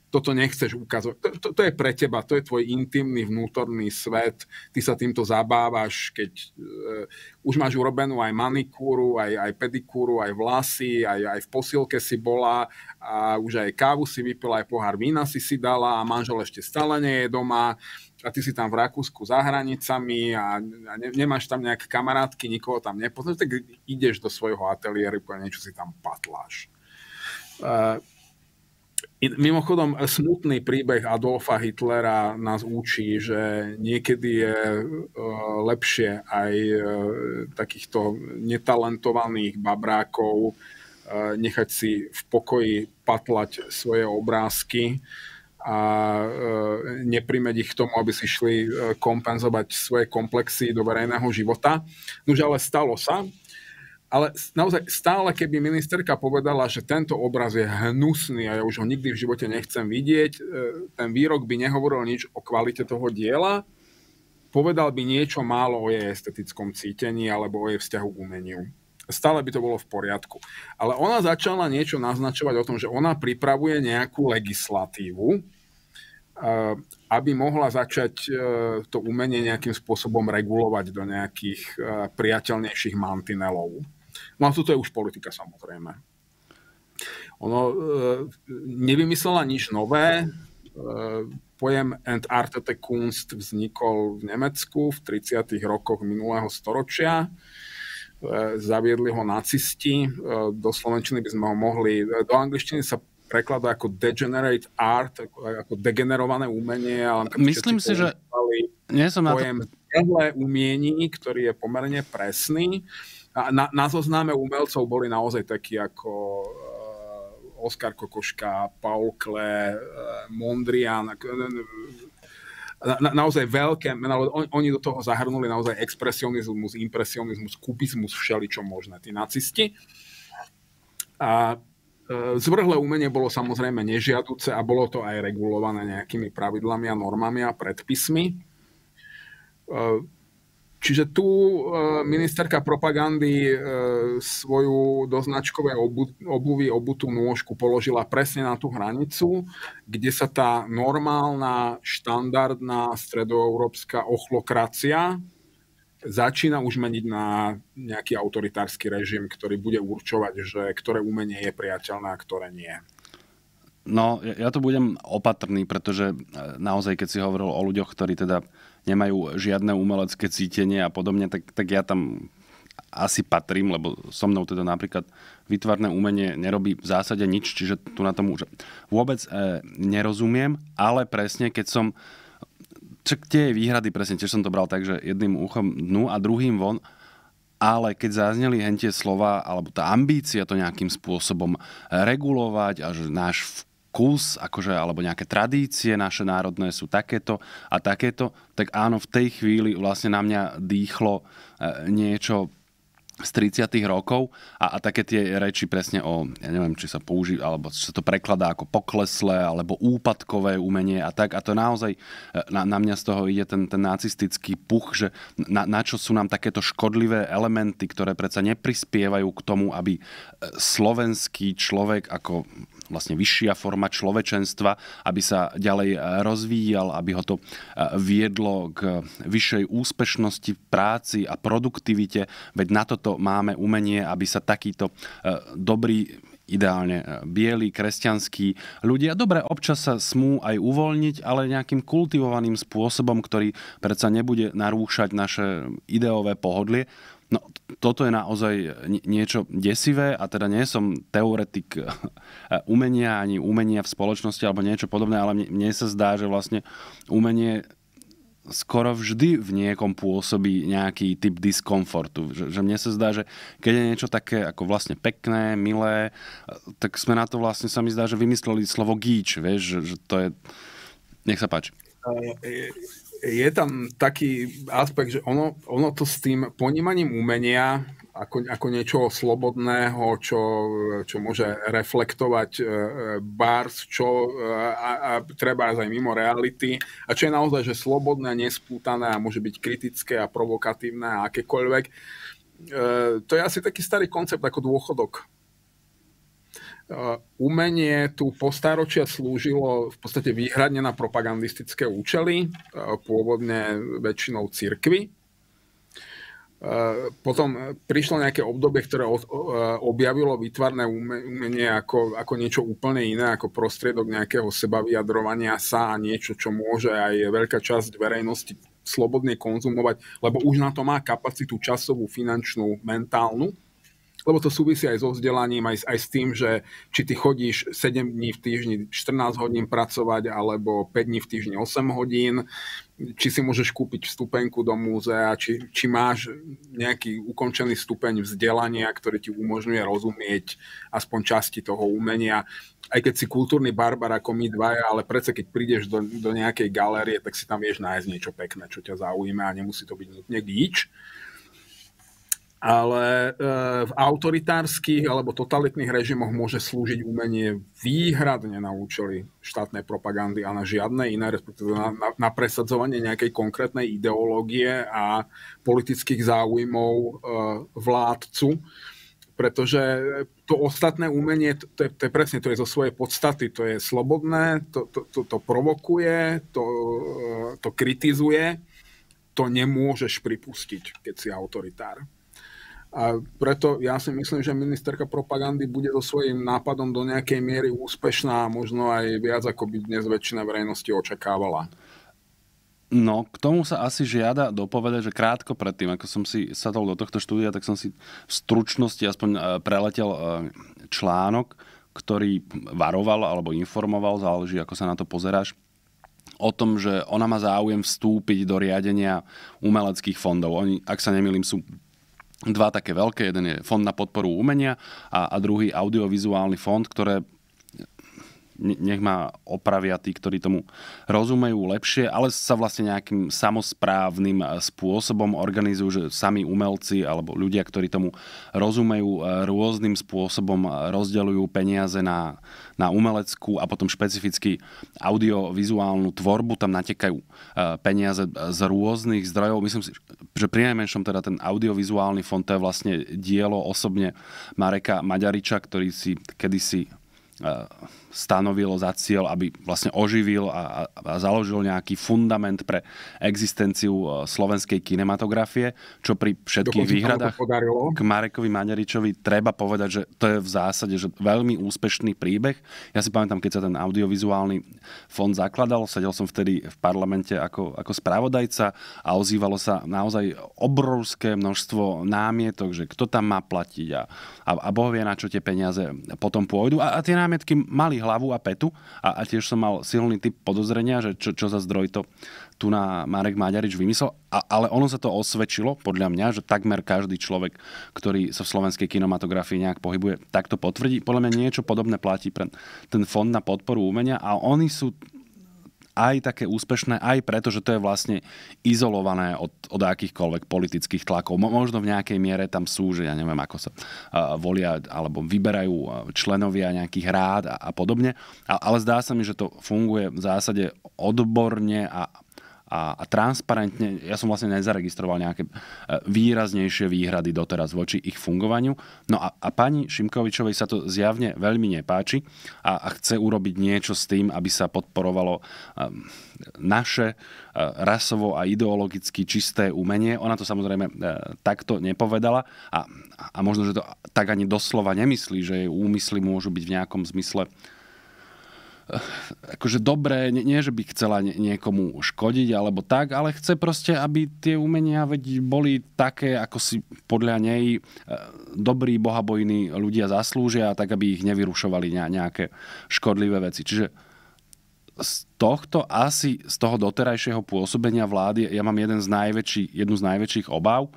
toto nechceš ukazovať. To, to, to je pre teba, to je tvoj intimný vnútorný svet, ty sa týmto zabávaš, keď uh, už máš urobenú aj manikúru, aj, aj pedikúru, aj vlasy, aj, aj v posilke si bola a už aj kávu si vypila, aj pohár vína si si dala a manžel ešte stále nie je doma a ty si tam v Rakúsku za hranicami a, a ne, nemáš tam nejaké kamarátky, nikoho tam nepoznáš, tak ideš do svojho ateliéru, niečo si tam patláš. Uh, Mimochodom, smutný príbeh Adolfa Hitlera nás učí, že niekedy je e, lepšie aj e, takýchto netalentovaných babrákov e, nechať si v pokoji patlať svoje obrázky a neprimeť ich k tomu, aby si šli kompenzovať svoje komplexy do verejného života. Nože ale stalo sa ale naozaj stále, keby ministerka povedala, že tento obraz je hnusný a ja už ho nikdy v živote nechcem vidieť, e, ten výrok by nehovoril nič o kvalite toho diela, povedal by niečo málo o jej estetickom cítení alebo o jej vzťahu k umeniu. Stále by to bolo v poriadku. Ale ona začala niečo naznačovať o tom, že ona pripravuje nejakú legislatívu, e, aby mohla začať e, to umenie nejakým spôsobom regulovať do nejakých priateľnejších mantinelov. No a toto je už politika samozrejme. Ono e, nevymyslela nič nové. E, pojem Entartete Kunst vznikol v Nemecku v 30. rokoch minulého storočia. E, zaviedli ho nacisti. E, do slovenčiny by sme ho mohli... Do angličtiny sa prekladá ako degenerate art, ako, ako degenerované umenie. Ale Myslím si, že nie som na to... umiení, ktorý je pomerne presný. Na, na zozname umelcov boli naozaj takí ako uh, Oskar Kokoška, Paul Klee, uh, Mondrian, na, na, naozaj veľké mená, on, oni do toho zahrnuli naozaj expresionizmus, impresionizmus, kubizmus, všeličo možné, tí nacisti. A uh, zvrhlé umenie bolo samozrejme nežiaduce a bolo to aj regulované nejakými pravidlami a normami a predpismi. Čiže tu e, ministerka propagandy e, svoju do značkovej obuvy obutú nôžku položila presne na tú hranicu, kde sa tá normálna, štandardná stredoeurópska ochlokracia začína už meniť na nejaký autoritársky režim, ktorý bude určovať, že ktoré umenie je priateľné a ktoré nie. No, ja to budem opatrný, pretože e, naozaj, keď si hovoril o ľuďoch, ktorí teda nemajú žiadne umelecké cítenie a podobne, tak, tak ja tam asi patrím, lebo so mnou teda napríklad vytvarné umenie nerobí v zásade nič, čiže tu na tomu vôbec e, nerozumiem, ale presne keď som čak tie výhrady, presne tiež som to bral tak, že jedným uchom dnu a druhým von, ale keď zazneli hentie slova, alebo tá ambícia to nejakým spôsobom regulovať a že náš vkus, akože, alebo nejaké tradície naše národné sú takéto a takéto, tak áno, v tej chvíli vlastne na mňa dýchlo e, niečo z 30. rokov a, a také tie reči presne o, ja neviem, či sa použí, alebo či sa to prekladá ako pokleslé, alebo úpadkové umenie a tak. A to naozaj, e, na, na mňa z toho ide ten, ten nacistický puch, že na, na čo sú nám takéto škodlivé elementy, ktoré predsa neprispievajú k tomu, aby e, slovenský človek ako vlastne vyššia forma človečenstva, aby sa ďalej e, rozvíjal, aby ho to viedlo k vyššej úspešnosti práci a produktivite. Veď na toto máme umenie, aby sa takýto e, dobrý ideálne bieli, kresťanskí ľudia. Dobre, občas sa smú aj uvoľniť, ale nejakým kultivovaným spôsobom, ktorý predsa nebude narúšať naše ideové pohodlie. No, toto je naozaj niečo desivé a teda nie som teoretik umenia ani umenia v spoločnosti alebo niečo podobné, ale mne, mne sa zdá, že vlastne umenie skoro vždy v niekom pôsobí nejaký typ diskomfortu. Že, že mne sa zdá, že keď je niečo také ako vlastne pekné, milé, tak sme na to vlastne sa mi zdá, že vymysleli slovo gíč, vieš, že, že to je... Nech sa páči je tam taký aspekt, že ono, ono to s tým ponímaním umenia ako, ako niečo slobodného, čo, čo môže reflektovať e, bars, čo e, a, a treba aj mimo reality a čo je naozaj že slobodné, nespútané a môže byť kritické a provokatívne a akékoľvek. E, to je asi taký starý koncept ako dôchodok umenie tu postáročia slúžilo v podstate výhradne na propagandistické účely, uh, pôvodne väčšinou cirkvy. Uh, potom prišlo nejaké obdobie, ktoré objavilo výtvarné umenie ako, ako niečo úplne iné, ako prostriedok nejakého sebavyjadrovania sa a niečo, čo môže aj veľká časť verejnosti slobodne konzumovať, lebo už na to má kapacitu časovú, finančnú, mentálnu lebo to súvisí aj so vzdelaním, aj, aj s tým, že či ty chodíš 7 dní v týždni 14 hodín pracovať, alebo 5 dní v týždni 8 hodín, či si môžeš kúpiť vstupenku do múzea, či, či máš nejaký ukončený stupeň vzdelania, ktorý ti umožňuje rozumieť aspoň časti toho umenia. Aj keď si kultúrny barbar ako my dvaja, ale predsa keď prídeš do, do nejakej galérie, tak si tam vieš nájsť niečo pekné, čo ťa zaujíma a nemusí to byť nutne gíč ale e, v autoritárskych alebo totalitných režimoch môže slúžiť umenie výhradne na účely štátnej propagandy a na žiadne iné, respektíve na, na, na presadzovanie nejakej konkrétnej ideológie a politických záujmov e, vládcu. Pretože to ostatné umenie, to, to, je, to je presne, to je zo svojej podstaty, to je slobodné, to, to, to, to provokuje, to, e, to kritizuje, to nemôžeš pripustiť, keď si autoritár. A preto ja si myslím, že ministerka propagandy bude so svojím nápadom do nejakej miery úspešná a možno aj viac, ako by dnes väčšina verejnosti očakávala. No, k tomu sa asi žiada dopovedať, že krátko predtým, ako som si sadol do tohto štúdia, tak som si v stručnosti aspoň e, preletel e, článok, ktorý varoval alebo informoval, záleží ako sa na to pozeráš, o tom, že ona má záujem vstúpiť do riadenia umeleckých fondov. Oni, ak sa nemýlim, sú dva také veľké. Jeden je Fond na podporu umenia a, a druhý audiovizuálny fond, ktoré nech ma opravia tí, ktorí tomu rozumejú lepšie, ale sa vlastne nejakým samozprávnym spôsobom organizujú, že sami umelci alebo ľudia, ktorí tomu rozumejú, rôznym spôsobom rozdeľujú peniaze na, na umeleckú a potom špecificky audiovizuálnu tvorbu. Tam natekajú e, peniaze z rôznych zdrojov. Myslím si, že pri najmenšom teda ten audiovizuálny fond to je vlastne dielo osobne Mareka Maďariča, ktorý si kedysi stanovilo za cieľ, aby vlastne oživil a, a založil nejaký fundament pre existenciu e, slovenskej kinematografie, čo pri všetkých Dokonca výhradách k Marekovi Maňaričovi treba povedať, že to je v zásade že veľmi úspešný príbeh. Ja si pamätám, keď sa ten audiovizuálny fond zakladal, sedel som vtedy v parlamente ako, ako spravodajca a ozývalo sa naozaj obrovské množstvo námietok, že kto tam má platiť a, a, a Boh vie, na čo tie peniaze potom pôjdu. A, a tie námietky mali hlavu a petu a, a tiež som mal silný typ podozrenia, že čo, čo za zdroj to tu na Marek Maďarič vymyslel. A, ale ono sa to osvedčilo, podľa mňa, že takmer každý človek, ktorý sa v slovenskej kinematografii nejak pohybuje, tak to potvrdí. Podľa mňa niečo podobné platí pre ten fond na podporu umenia a oni sú aj také úspešné, aj preto, že to je vlastne izolované od, od akýchkoľvek politických tlakov. Možno v nejakej miere tam sú, že ja neviem, ako sa uh, volia alebo vyberajú členovia nejakých rád a, a podobne. A, ale zdá sa mi, že to funguje v zásade odborne a a, a transparentne, ja som vlastne nezaregistroval nejaké e, výraznejšie výhrady doteraz voči ich fungovaniu. No a, a pani Šimkovičovej sa to zjavne veľmi nepáči a, a chce urobiť niečo s tým, aby sa podporovalo um, naše uh, rasovo a ideologicky čisté umenie. Ona to samozrejme uh, takto nepovedala a, a možno, že to tak ani doslova nemyslí, že jej úmysly môžu byť v nejakom zmysle akože dobré, nie, nie že by chcela niekomu škodiť alebo tak, ale chce proste, aby tie umenia boli také, ako si podľa nej e, dobrí, bohabojní ľudia zaslúžia, tak aby ich nevyrušovali nejaké škodlivé veci. Čiže z tohto asi, z toho doterajšieho pôsobenia vlády, ja mám jeden z najväčší, jednu z najväčších obav,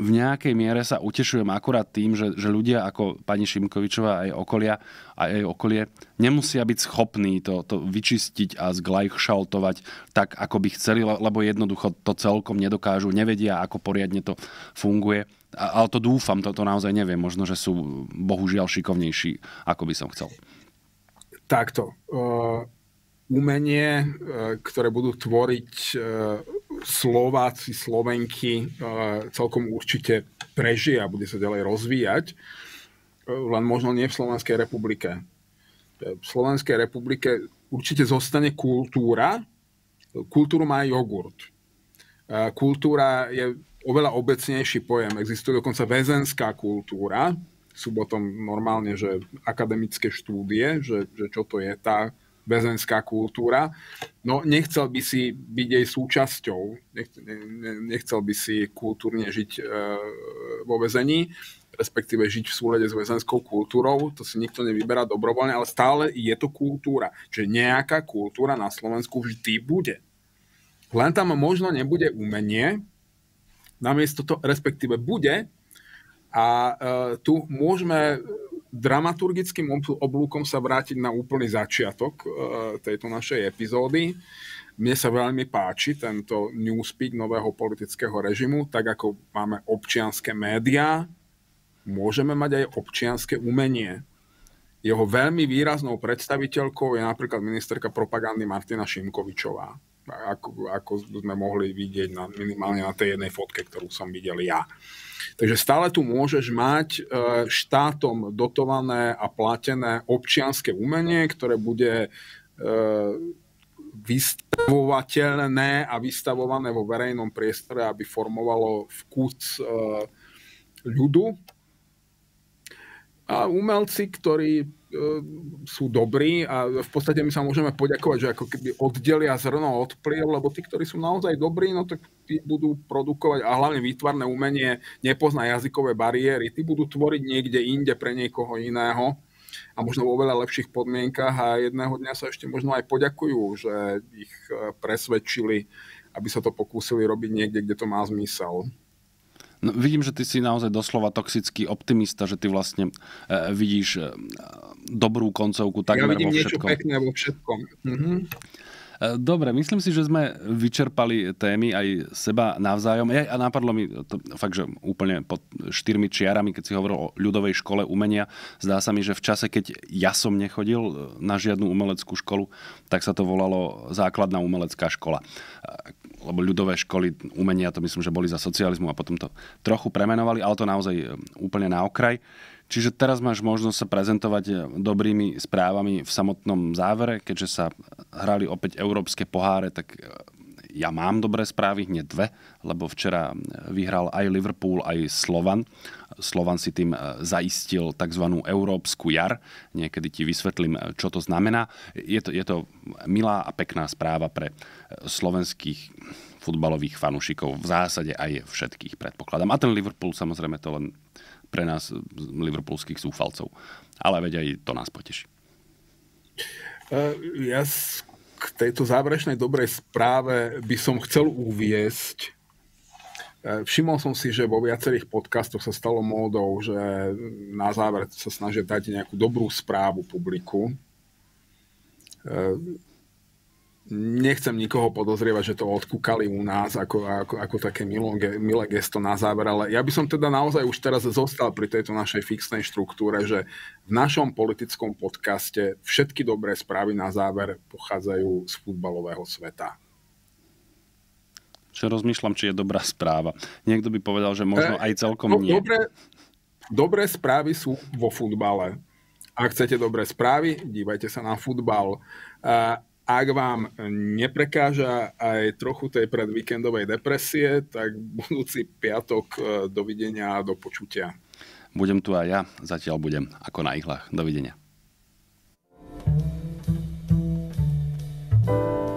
v nejakej miere sa utešujem akurát tým, že, že ľudia ako pani Šimkovičová aj okolia a jej okolie nemusia byť schopní to, to vyčistiť a zglajchšaltovať tak, ako by chceli, lebo jednoducho to celkom nedokážu, nevedia, ako poriadne to funguje. A, ale to dúfam, to, to naozaj neviem. Možno, že sú bohužiaľ šikovnejší, ako by som chcel. Takto. Uh, umenie, uh, ktoré budú tvoriť uh Slováci, Slovenky e, celkom určite prežije a bude sa ďalej rozvíjať, e, len možno nie v Slovenskej republike. E, v Slovenskej republike určite zostane kultúra. Kultúru má jogurt. Kultúra je oveľa obecnejší pojem. Existuje dokonca väzenská kultúra. Sú potom normálne, že akademické štúdie, že, že čo to je tá väzenská kultúra. No nechcel by si byť jej súčasťou, nechcel by si kultúrne žiť e, vo väzení, respektíve žiť v súlede s väzenskou kultúrou, to si nikto nevyberá dobrovoľne, ale stále je to kultúra. Čiže nejaká kultúra na Slovensku vždy bude. Len tam možno nebude umenie, namiesto to, respektíve bude, a e, tu môžeme dramaturgickým oblúkom sa vrátiť na úplný začiatok e, tejto našej epizódy. Mne sa veľmi páči tento newspeak nového politického režimu, tak ako máme občianské médiá, môžeme mať aj občianské umenie. Jeho veľmi výraznou predstaviteľkou je napríklad ministerka propagandy Martina Šimkovičová. Ako, ako sme mohli vidieť na, minimálne na tej jednej fotke, ktorú som videl ja. Takže stále tu môžeš mať e, štátom dotované a platené občianské umenie, ktoré bude e, vystavovateľné a vystavované vo verejnom priestore, aby formovalo vkus e, ľudu. A umelci, ktorí E, sú dobrí a v podstate my sa môžeme poďakovať, že ako keby oddelia zrno od pliev, lebo tí, ktorí sú naozaj dobrí, no tak tí budú produkovať a hlavne výtvarné umenie nepozná jazykové bariéry, tí budú tvoriť niekde inde pre niekoho iného a možno vo veľa lepších podmienkach a jedného dňa sa ešte možno aj poďakujú, že ich e, presvedčili, aby sa to pokúsili robiť niekde, kde to má zmysel. No, vidím, že ty si naozaj doslova toxický optimista, že ty vlastne e, vidíš e, dobrú koncovku takmer ja vidím vo všetkom. niečo pekné vo všetkom. Mhm. E, dobre, myslím si, že sme vyčerpali témy aj seba navzájom. A napadlo mi to fakt, že úplne pod štyrmi čiarami, keď si hovoril o ľudovej škole umenia, zdá sa mi, že v čase, keď ja som nechodil na žiadnu umeleckú školu, tak sa to volalo základná umelecká škola. E, lebo ľudové školy umenia, to myslím, že boli za socializmu a potom to trochu premenovali, ale to naozaj úplne na okraj. Čiže teraz máš možnosť sa prezentovať dobrými správami v samotnom závere, keďže sa hrali opäť európske poháre, tak ja mám dobré správy, hneď dve, lebo včera vyhral aj Liverpool, aj Slovan. Slovan si tým zaistil tzv. európsku jar. Niekedy ti vysvetlím, čo to znamená. Je to, je to milá a pekná správa pre slovenských futbalových fanúšikov. V zásade aj všetkých, predpokladám. A ten Liverpool samozrejme to len pre nás, liverpoolských súfalcov. Ale veď aj to nás poteší. Ja k tejto záverečnej dobrej správe by som chcel uviesť. E, všimol som si, že vo viacerých podcastoch sa stalo módou, že na záver sa snažia dať nejakú dobrú správu publiku. Nechcem nikoho podozrievať, že to odkúkali u nás ako, ako, ako také milé, milé gesto na záver, ale ja by som teda naozaj už teraz zostal pri tejto našej fixnej štruktúre, že v našom politickom podcaste všetky dobré správy na záver pochádzajú z futbalového sveta. Čo rozmýšľam, či je dobrá správa. Niekto by povedal, že možno e, aj celkom nie. Dobré, dobré správy sú vo futbale. Ak chcete dobré správy, dívajte sa na futbal. Ak vám neprekáža aj trochu tej predvíkendovej depresie, tak budúci piatok e, dovidenia a do počutia. Budem tu aj ja, zatiaľ budem ako na ihlách. Dovidenia. thank you